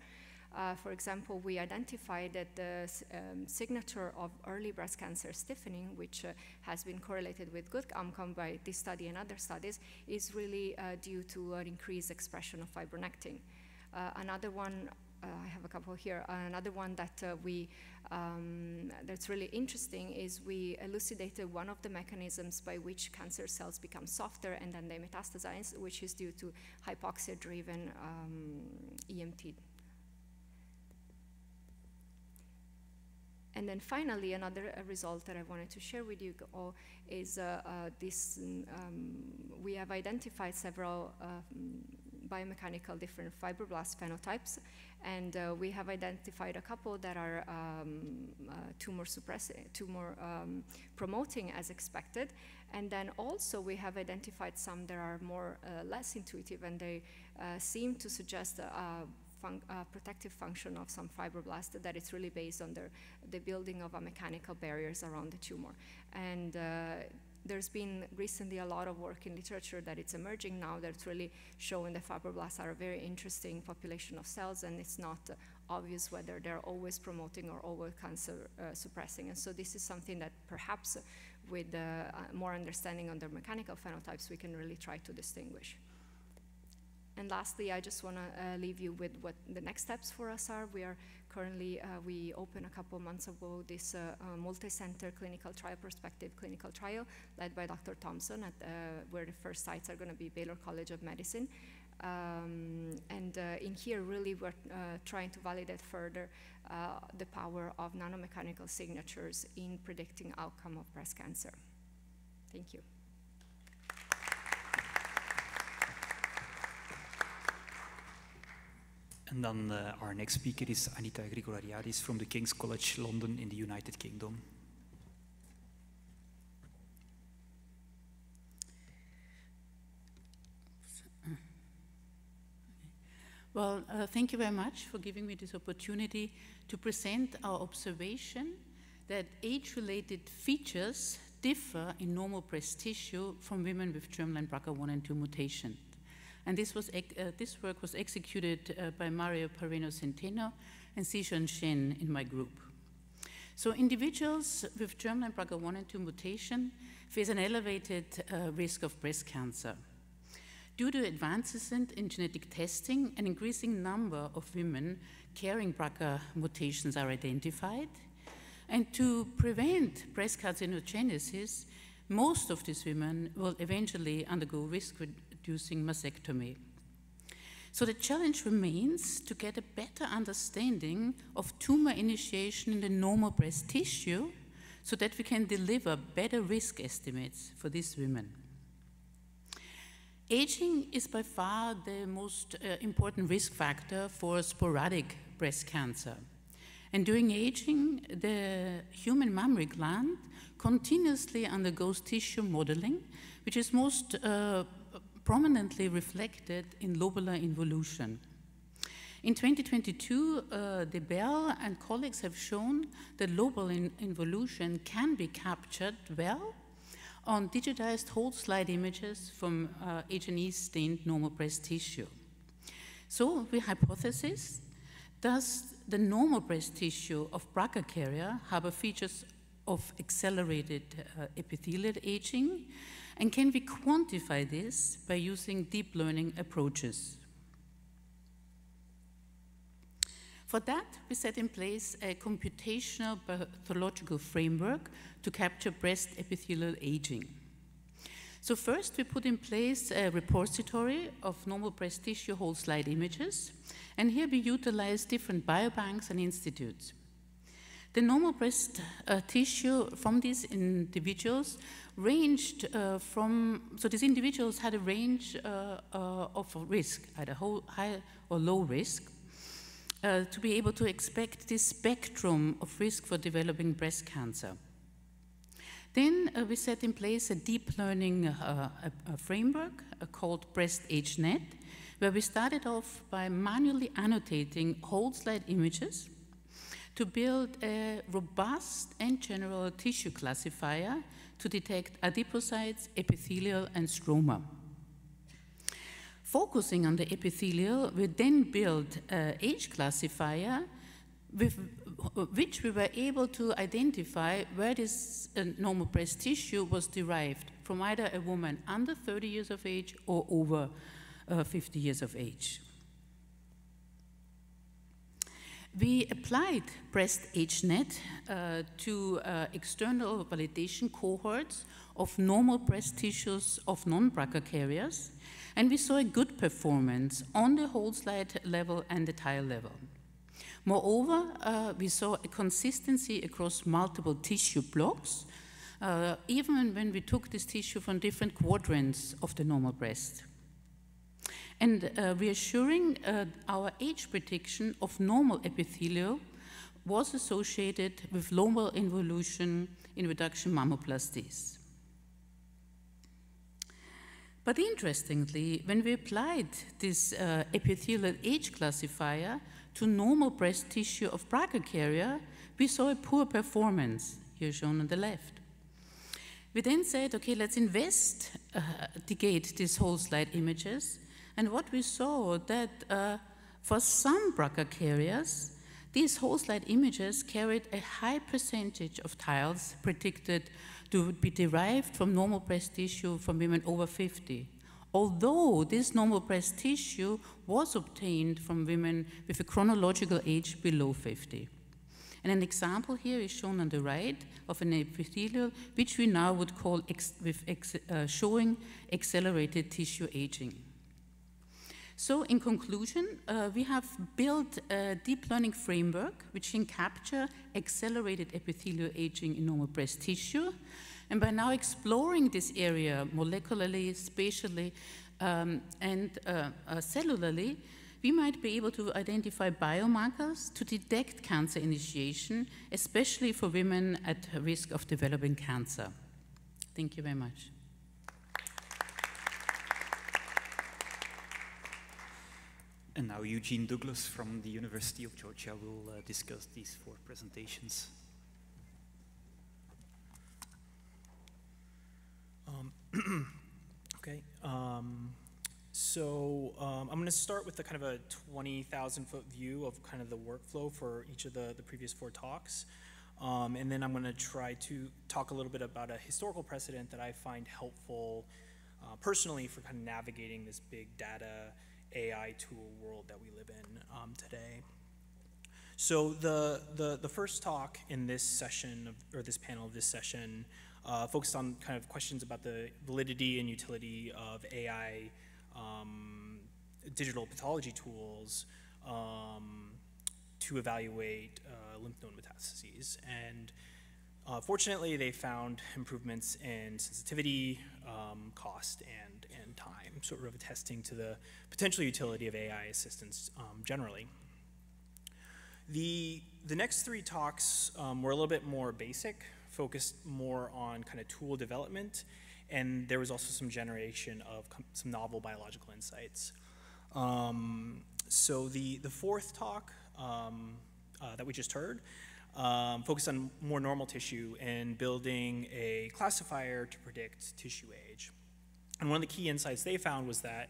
S13: Uh, for example, we identified that the um, signature of early breast cancer stiffening, which uh, has been correlated with good outcome by this study and other studies, is really uh, due to an increased expression of fibronectin. Uh, another one, uh, I have a couple here, another one that uh, we um, that's really interesting is we elucidated one of the mechanisms by which cancer cells become softer and then they metastasize, which is due to hypoxia-driven um, EMT And then finally, another uh, result that I wanted to share with you all is uh, uh, this, um, we have identified several uh, biomechanical different fibroblast phenotypes. And uh, we have identified a couple that are um, uh, tumor suppressing, tumor um, promoting as expected. And then also we have identified some that are more less intuitive and they seem to suggest fun protective function of some fibroblasts that it's really based on the, the building of a mechanical barriers around the tumor. And uh, there's been recently a lot of work in literature that it's emerging now that's really showing that fibroblasts are a very interesting population of cells and it's not uh, obvious whether they're always promoting or always cancer uh, suppressing. And so this is something that perhaps with uh, more understanding on their mechanical phenotypes we can really try to distinguish. And lastly, I just want to uh, leave you with what the next steps for us are. We are currently, uh, we opened a couple months ago this uh, uh, multi-center clinical trial, prospective clinical trial led by Dr. Thompson, at, uh, where the first sites are going to be Baylor College of Medicine. Um, and uh, in here, really, we're trying to validate further the power of nanomechanical signatures in predicting outcome of breast cancer. Thank you.
S1: And then uh, our next speaker is Anita Grigoriadis from the King's College London in the United Kingdom.
S14: Well, uh, thank you very much for giving me this opportunity to present our observation that age-related features differ in normal breast tissue from women with germline BRCA1 and 2 mutation. And this, was, uh, this work was executed uh, by Mario Pareno Centeno and Xishun Shen in my group. So individuals with germline BRCA1 and 2 mutation face an elevated uh, risk of breast cancer. Due to advances in genetic testing, an increasing number of women carrying BRCA mutations are identified. And to prevent breast carcinogenesis, most of these women will eventually undergo risk reducing mastectomy. So the challenge remains to get a better understanding of tumor initiation in the normal breast tissue so that we can deliver better risk estimates for these women. Aging is by far the most uh, important risk factor for sporadic breast cancer. And during aging, the human mammary gland continuously undergoes tissue modeling, which is most uh, prominently reflected in lobular involution. In 2022, uh, De Bel and colleagues have shown that lobular involution can be captured well on digitized whole slide images from uh, H&E stained normal breast tissue. So we hypothesis, does the normal breast tissue of BRCA carrier harbor features of accelerated uh, epithelial aging and can we quantify this by using deep learning approaches? For that, we set in place a computational pathological framework to capture breast epithelial aging. So first, we put in place a repository of normal breast tissue whole slide images, and here we utilize different biobanks and institutes. The normal breast uh, tissue from these individuals ranged uh, from, so these individuals had a range uh, uh of risk, either high or low risk, uh, to be able to expect this spectrum of risk for developing breast cancer. Then uh, we set in place a deep learning a, a framework called BreastAgeNet, where we started off by manually annotating whole slide images to build a robust and general tissue classifier to detect adipocytes, epithelial, and stroma. Focusing on the epithelial, we then built an age classifier with which we were able to identify where this uh, normal breast tissue was derived from either a woman under 30 years of age or over uh, 50 years of age. We applied BreastAgeNet uh, to uh, external validation cohorts of normal breast tissues of non-BRCA carriers, and we saw a good performance on the whole slide level and the tile level. Moreover, uh, we saw a consistency across multiple tissue blocks, uh, even when we took this tissue from different quadrants of the normal breast. And uh, reassuring uh, our age prediction of normal epithelial was associated with lower involution in reduction mammoplasties. But interestingly, when we applied this uh, epithelial age classifier to normal breast tissue of BRCA carrier, we saw a poor performance, here shown on the left. We then said, okay, let's investigate uh, these whole slide images. And what we saw that uh, for some BRCA carriers, these whole slide images carried a high percentage of tiles predicted to be derived from normal breast tissue from women over 50. Although this normal breast tissue was obtained from women with a chronological age below 50. And an example here is shown on the right of an epithelial, which we now would call ex with ex uh, showing accelerated tissue aging. So in conclusion, uh, we have built a deep learning framework which can capture accelerated epithelial aging in normal breast tissue. And by now exploring this area molecularly, spatially, um, and uh, uh, cellularly, we might be able to identify biomarkers to detect cancer initiation, especially for women at risk of developing cancer. Thank you very much.
S1: And now Eugene Douglass from the University of Georgia will uh, discuss these four presentations.
S15: Um, [CLEARS THROAT] okay, um, so um, I'm going to start with the kind of a 20,000 foot view of kind of the workflow for each of the, the previous four talks. Um, and then I'm going to try to talk a little bit about a historical precedent that I find helpful uh, personally for kind of navigating this big data AI tool world that we live in um, today. So the, the, the, first talk in this session, of, or this panel of this session, uh, focused on kind of questions about the validity and utility of AI um, digital pathology tools um, to evaluate uh, lymph node metastases. And uh, fortunately, they found improvements in sensitivity, um, cost, and, time, sort of attesting to the potential utility of AI assistance um, generally. The, the next three talks um, were a little bit more basic, focused more on kind of tool development, and there was also some generation of some novel biological insights. Um, so the, the fourth talk um, uh, that we just heard um, focused on more normal tissue and building a classifier to predict tissue age. And one of the key insights they found was that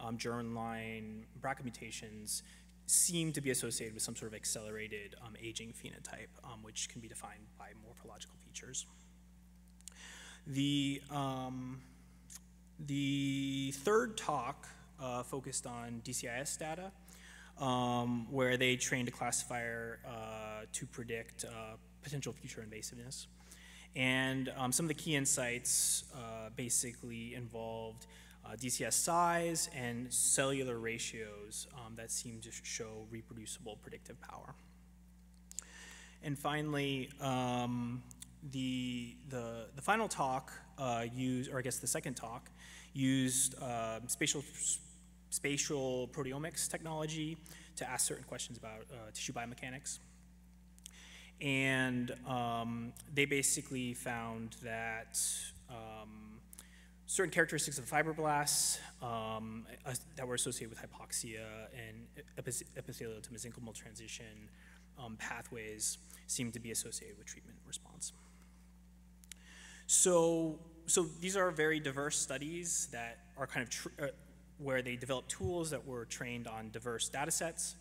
S15: um, germline BRCA mutations seem to be associated with some sort of accelerated um, aging phenotype, um, which can be defined by morphological features. The, um, the third talk uh, focused on DCIS data um, where they trained a classifier uh, to predict uh, potential future invasiveness. And um, some of the key insights uh, basically involved uh, DCS size and cellular ratios um, that seem to show reproducible predictive power. And finally, um, the, the, the final talk uh, used, or I guess the second talk, used uh, spatial spatial proteomics technology to ask certain questions about uh, tissue biomechanics. And um, they basically found that um, certain characteristics of fibroblasts um, uh, that were associated with hypoxia and epithelial to mesenchymal transition um, pathways seem to be associated with treatment response. So, so these are very diverse studies that are kind of uh, where they develop tools that were trained on diverse data sets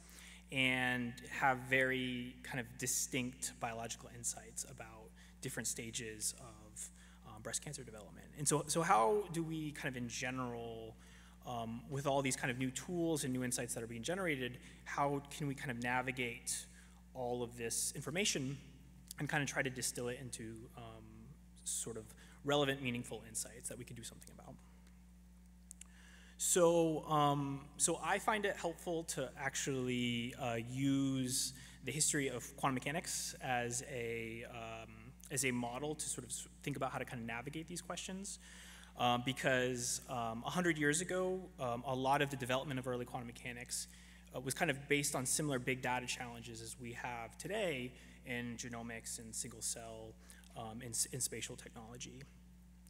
S15: and have very kind of distinct biological insights about different stages of um, breast cancer development. And so, so how do we kind of in general, um, with all these kind of new tools and new insights that are being generated, how can we kind of navigate all of this information and kind of try to distill it into um, sort of relevant, meaningful insights that we can do something about? So, um, so I find it helpful to actually uh, use the history of quantum mechanics as a, um, as a model to sort of think about how to kind of navigate these questions. Um, because um, 100 years ago, um, a lot of the development of early quantum mechanics uh, was kind of based on similar big data challenges as we have today in genomics and single cell um, in, spatial technology,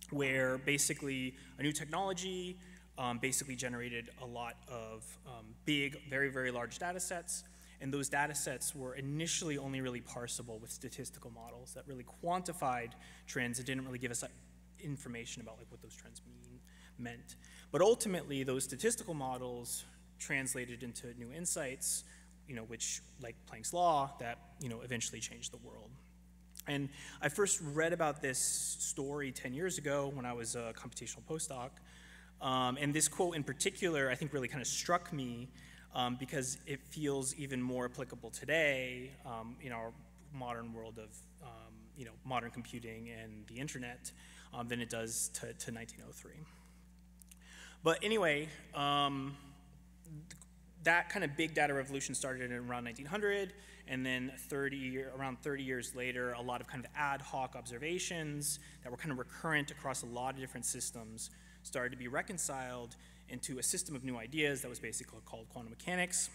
S15: where basically a new technology um, basically generated a lot of um, big, very, very large data sets. And those data sets were initially only really parsable with statistical models that really quantified trends and didn't really give us uh, information about like what those trends mean meant. But ultimately, those statistical models translated into new insights, you know, which, like Planck's law, that, you know, eventually changed the world. And I first read about this story 10 years ago when I was a computational postdoc. Um, and this quote in particular, I think, really kind of struck me um, because it feels even more applicable today um, in our modern world of, um, you know, modern computing and the internet um, than it does to, to 1903. But anyway, um, that kind of big data revolution started in around 1900, and then 30, around 30 years later, a lot of kind of ad hoc observations that were kind of recurrent across a lot of different systems started to be reconciled into a system of new ideas that was basically called quantum mechanics,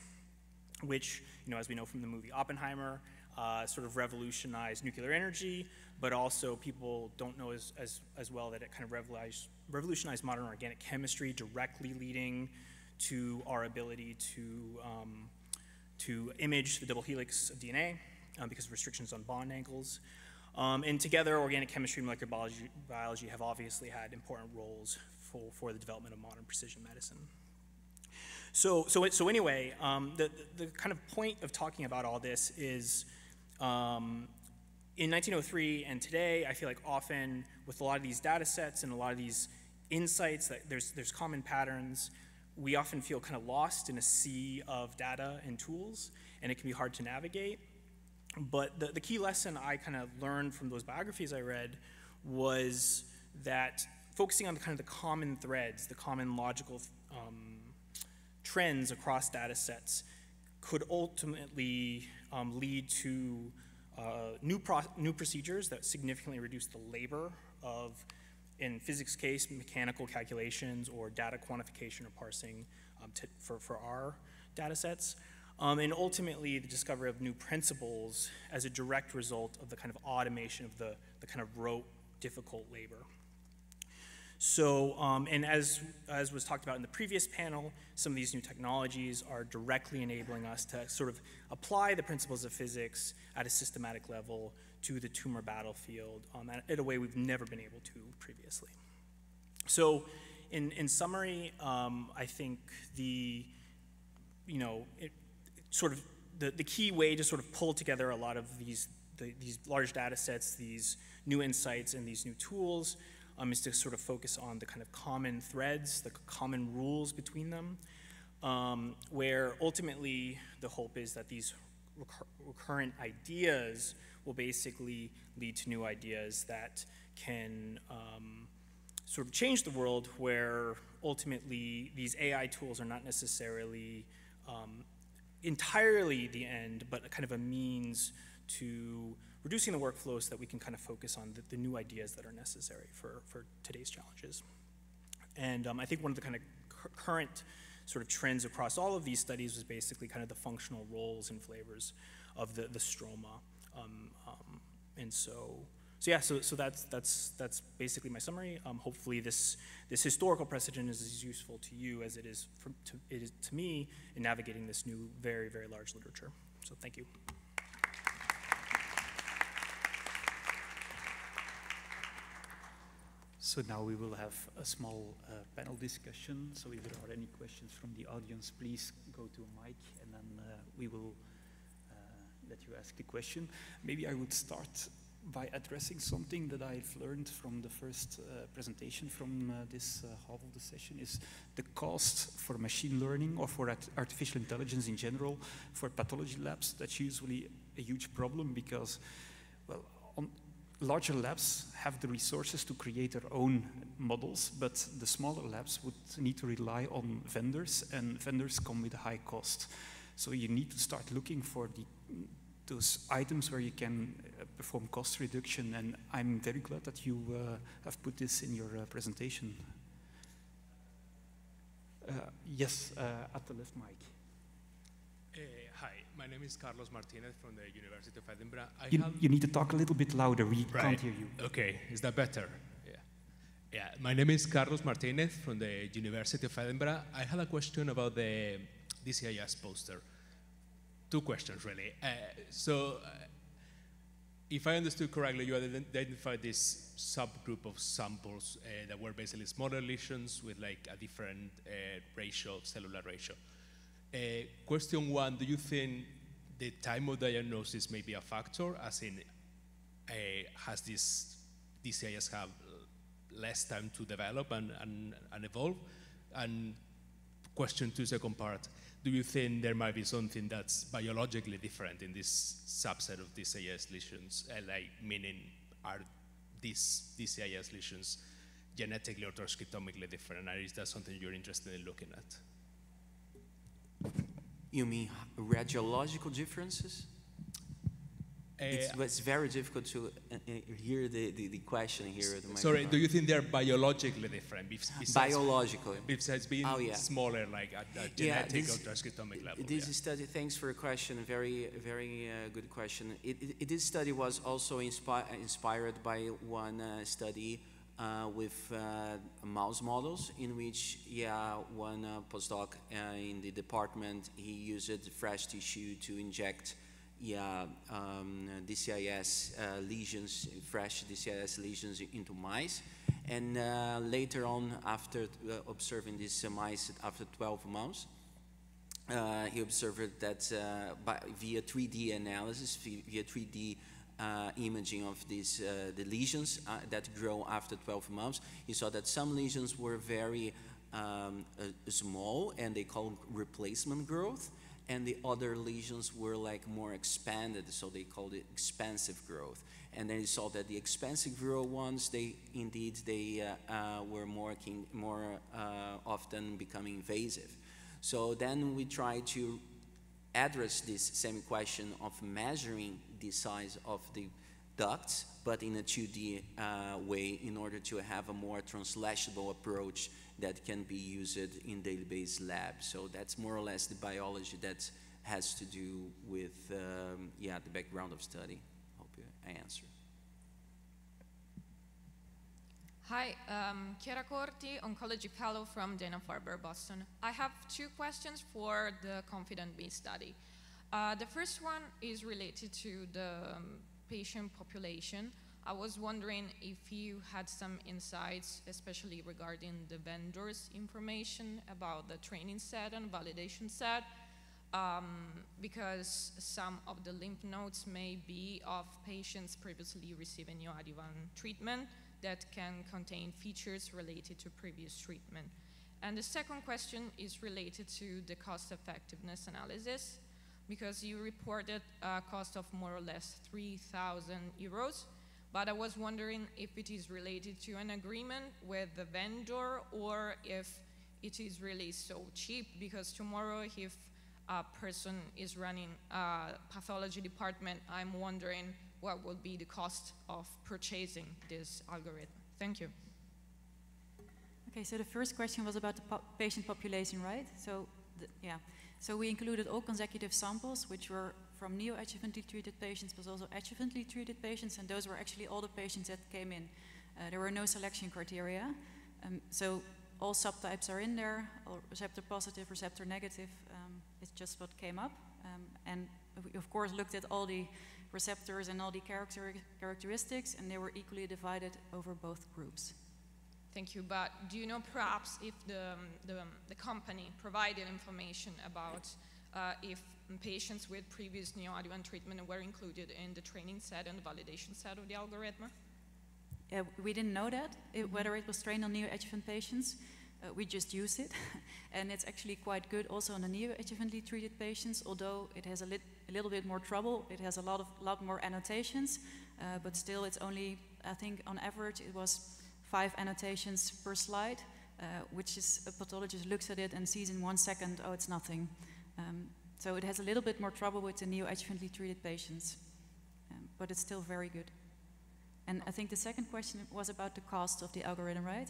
S15: which, you know, as we know from the movie Oppenheimer, uh, sort of revolutionized nuclear energy, but also people don't know as, as, as well that it kind of revolutionized, revolutionized modern organic chemistry, directly leading to our ability to, um, to image the double helix of DNA um, because of restrictions on bond angles. Um, and together, organic chemistry and molecular biology, biology have obviously had important roles for, the development of modern precision medicine. So, so, so anyway, um, the, the kind of point of talking about all this is um, in 1903 and today, I feel like often with a lot of these data sets and a lot of these insights that there's, there's common patterns, we often feel kind of lost in a sea of data and tools, and it can be hard to navigate. But the, the key lesson I kind of learned from those biographies I read was that focusing on the kind of the common threads, the common logical um, trends across data sets could ultimately um, lead to uh, new, new procedures that significantly reduce the labor of, in physics case, mechanical calculations or data quantification or parsing um, for, for our data sets. Um, and ultimately, the discovery of new principles as a direct result of the kind of automation of the, the kind of rote, difficult labor. So, um, and as, as was talked about in the previous panel, some of these new technologies are directly enabling us to sort of apply the principles of physics at a systematic level to the tumor battlefield um, in a way we've never been able to previously. So, in, in summary, um, I think the, you know, it, sort of the, the key way to sort of pull together a lot of these, the, these large data sets, these new insights, and these new tools um, is to sort of focus on the kind of common threads, the common rules between them, um, where ultimately the hope is that these recur recurrent ideas will basically lead to new ideas that can um, sort of change the world where ultimately these AI tools are not necessarily um, entirely the end, but kind of a means to reducing the workflow so that we can kind of focus on the, the new ideas that are necessary for, for today's challenges. And um, I think one of the kind of current sort of trends across all of these studies was basically kind of the functional roles and flavors of the, the stroma. Um, um, and so, so yeah, so, so that's, that's, that's basically my summary. Um, hopefully this, this historical precedent is as useful to you as it is, for, to, it is to me in navigating this new, very, very large literature. So thank you.
S1: So now we will have a small uh, panel discussion. So if there are any questions from the audience, please go to a mic and then uh, we will uh, let you ask the question. Maybe I would start by addressing something that I've learned from the first uh, presentation from uh, this uh, half of the session is the cost for machine learning or for artificial intelligence in general for pathology labs. That's usually a huge problem because, well, larger labs have the resources to create their own models, but the smaller labs would need to rely on vendors, and vendors come with a high cost. So you need to start looking for the, those items where you can uh, perform cost reduction. And I'm very glad that you uh, have put this in your uh, presentation. Uh, yes, at the left mic.
S16: My name is Carlos Martinez from the University of Edinburgh.
S1: You, you, need to talk a little bit louder. We
S16: right.
S1: can't hear you.
S16: Okay, is that better? Yeah. Yeah, my name is Carlos Martinez from the University of Edinburgh. I had a question about the DCIS poster. Two questions, really. Uh, so, uh, if I understood correctly, you identified this subgroup of samples uh, that were basically smaller lesions with like a different uh, ratio, cellular ratio. Uh, question one, do you think the time of diagnosis may be a factor, as in uh, has this DCIS have less time to develop and, and, and evolve? And question two, second part, do you think there might be something that's biologically different in this subset of DCIS lesions? Uh, like, meaning, are these DCIS lesions genetically or transcriptomically different? And is that something you're interested in looking at?
S12: You mean radiological differences? It's, uh, it's, very difficult to uh, uh, hear the, the, the, question here. The
S16: sorry, do you think they're biologically different? Besides,
S12: biologically.
S16: Besides being oh, yeah. smaller, like at a genetic yeah, this, or transcriptomic level.
S12: This yeah. study, thanks for your question, very, very uh, good question. It, it, this study was also inspi inspired by one uh, study uh, with mouse models in which, yeah, one postdoc in the department, he used fresh tissue to inject yeah, um, DCIS uh, lesions, fresh DCIS lesions into mice. And uh, later on, after uh, observing these mice after 12 months, uh, he observed that uh, by, via 3D analysis, via 3D uh, imaging of these the lesions that grow after 12 months, he saw that some lesions were very um, small and they call replacement growth and the other lesions were like more expanded, so they called it expansive growth. And then you saw that the expansive growth ones, they indeed they uh, uh, were more more uh, often becoming invasive. So then we tried to address this same question of measuring the size of the ducts, but in a 2D uh, way in order to have a more translational approach that can be used in database labs. So that's more or less the biology that has to do with, um, yeah, the background of study. Hope I answer.
S17: Hi, um, Chiara Corti, Oncology Fellow from Dana-Farber, Boston. I have two questions for the CONFIDENT-B study. Uh, the first one is related to the um, patient population. I was wondering if you had some insights, especially regarding the vendors' information about the training set and validation set, um, because some of the lymph nodes may be of patients previously receiving neoadjuvant treatment that can contain features related to previous treatment. And the second question is related to the cost effectiveness analysis, because you reported a cost of more or less 3,000 euros but I was wondering if it is related to an agreement with the vendor or if it is really so cheap because tomorrow if a person is running a pathology department, I'm wondering what would be the cost of purchasing this algorithm. Thank you.
S11: Okay, so the first question was about the po patient population, right? So, the, yeah. So we included all consecutive samples, which were from neoadjuvantly treated patients, but also adjuvantly treated patients, and those were actually all the patients that came in. Uh, there were no selection criteria. Um, so all subtypes are in there, receptor positive, receptor negative. Um, it's just what came up. Um, and we, of course, looked at all the receptors and all the character characteristics, and they were equally divided over both groups.
S17: Thank you. But do you know perhaps if the, the, the company provided information about uh, if patients with previous neoadjuvant treatment were included in the training set and the validation set of the algorithm?
S11: Yeah, we didn't know that, it, whether it was trained on neoadjuvant patients. Uh, we just use it, [LAUGHS] and it's actually quite good also on the neoadjuvantly treated patients, although it has a, lit, a, little bit more trouble. It has a lot of lot more annotations, uh, but still it's only, I think on average it was five annotations per slide, uh, which is a pathologist looks at it and sees in one second, oh, it's nothing. Um, so it has a little bit more trouble with the neoadjuvantly treated patients. Um, but it's still very good. And I think the second question was about the cost of the algorithm, right?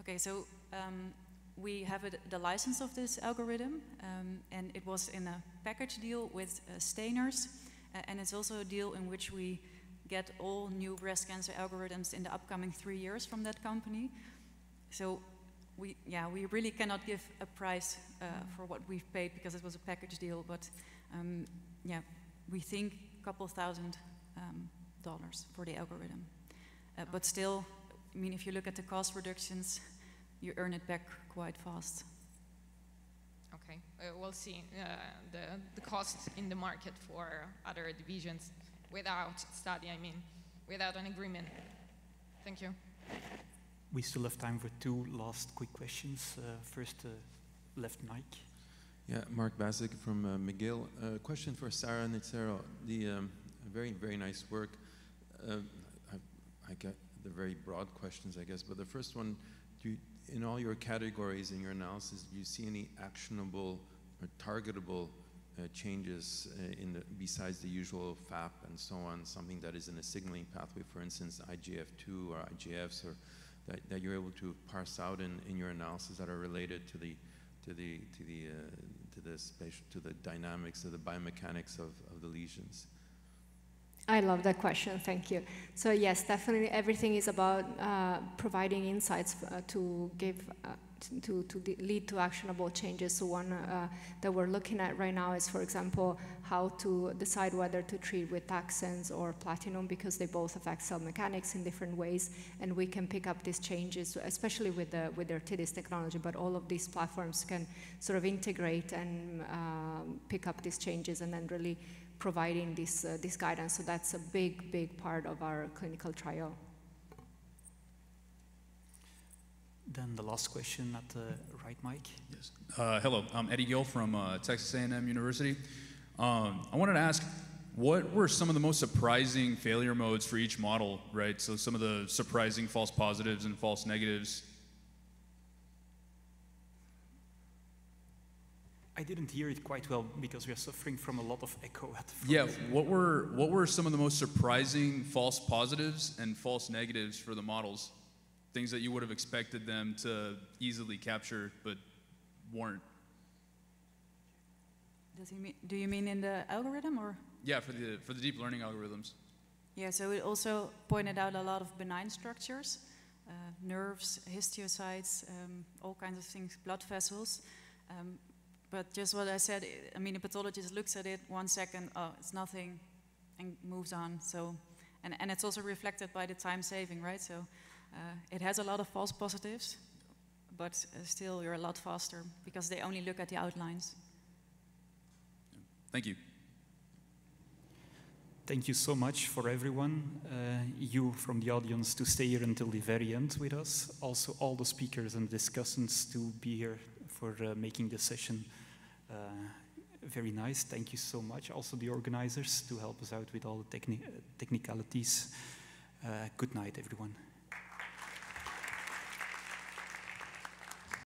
S11: Okay, so um, we have a, the license of this algorithm, um, and it was in a package deal with uh, Stainers, uh, and it's also a deal in which we get all new breast cancer algorithms in the upcoming three years from that company. So we, yeah, we really cannot give a price uh, for what we've paid because it was a package deal, but um, yeah, we think a couple thousand um, dollars for the algorithm. Uh, but still, I mean, if you look at the cost reductions, you earn it back quite fast.
S17: Okay, uh, we'll see uh, the, the cost in the market for other divisions without study, I mean, without an agreement. Thank you.
S1: We still have time for two last quick questions. Uh, first, uh, left mic.
S18: Yeah, Mark Basik from uh, McGill. Uh, question for Sara Nizzero. The um, very, very nice work. Uh, I, I got the very broad questions, I guess, but the first one, do you, in all your categories in your analysis, do you see any actionable or targetable uh, changes uh, in the, besides the usual FAP and so on, something that is in a signaling pathway, for instance, IGF2 or IGFs, or that, that you're able to parse out in, in your analysis that are related to the to the to the uh, to the spatial to the dynamics of the biomechanics of, of the lesions.
S13: I love that question. Thank you. So yes, definitely everything is about uh, providing insights uh, to give uh, to, to lead to actionable changes. So one uh, that we're looking at right now is, for example, how to decide whether to treat with taxanes or platinum because they both affect cell mechanics in different ways, and we can pick up these changes, especially with the with the Artidis technology. But all of these platforms can sort of integrate and um, pick up these changes, and then really providing this, uh, this guidance. So that's a big, big part of our clinical trial.
S1: Then the last question at the right mic.
S19: Yes. Uh, hello, I'm Eddie Gill from uh, Texas A&M University. Um, I wanted to ask, what were some of the most surprising failure modes for each model, right? So some of the surprising false positives and false negatives
S1: I didn't hear it quite well because we are suffering from a lot of echo at the front.
S19: Yeah, what were what were some of the most surprising false positives and false negatives for the models? Things that you would have expected them to easily capture but weren't.
S11: Does he mean, do you mean in the algorithm or?
S19: Yeah, for the for the deep learning algorithms.
S11: Yeah, so it also pointed out a lot of benign structures, uh, nerves, histiocytes, um, all kinds of things, blood vessels. Um, but just what I said, I mean, a pathologist looks at it one second, oh, it's nothing, and moves on. So, and, and it's also reflected by the time saving, right? So it has a lot of false positives, but uh, still you're a lot faster because they only look at the outlines.
S19: Thank you.
S1: Thank you so much for everyone, uh, you from the audience to stay here until the very end with us. Also, all the speakers and discussants to be here for uh, making the session uh, very nice. Thank you so much. Also the organizers to help us out with all the techni technicalities. Uh, good night, everyone.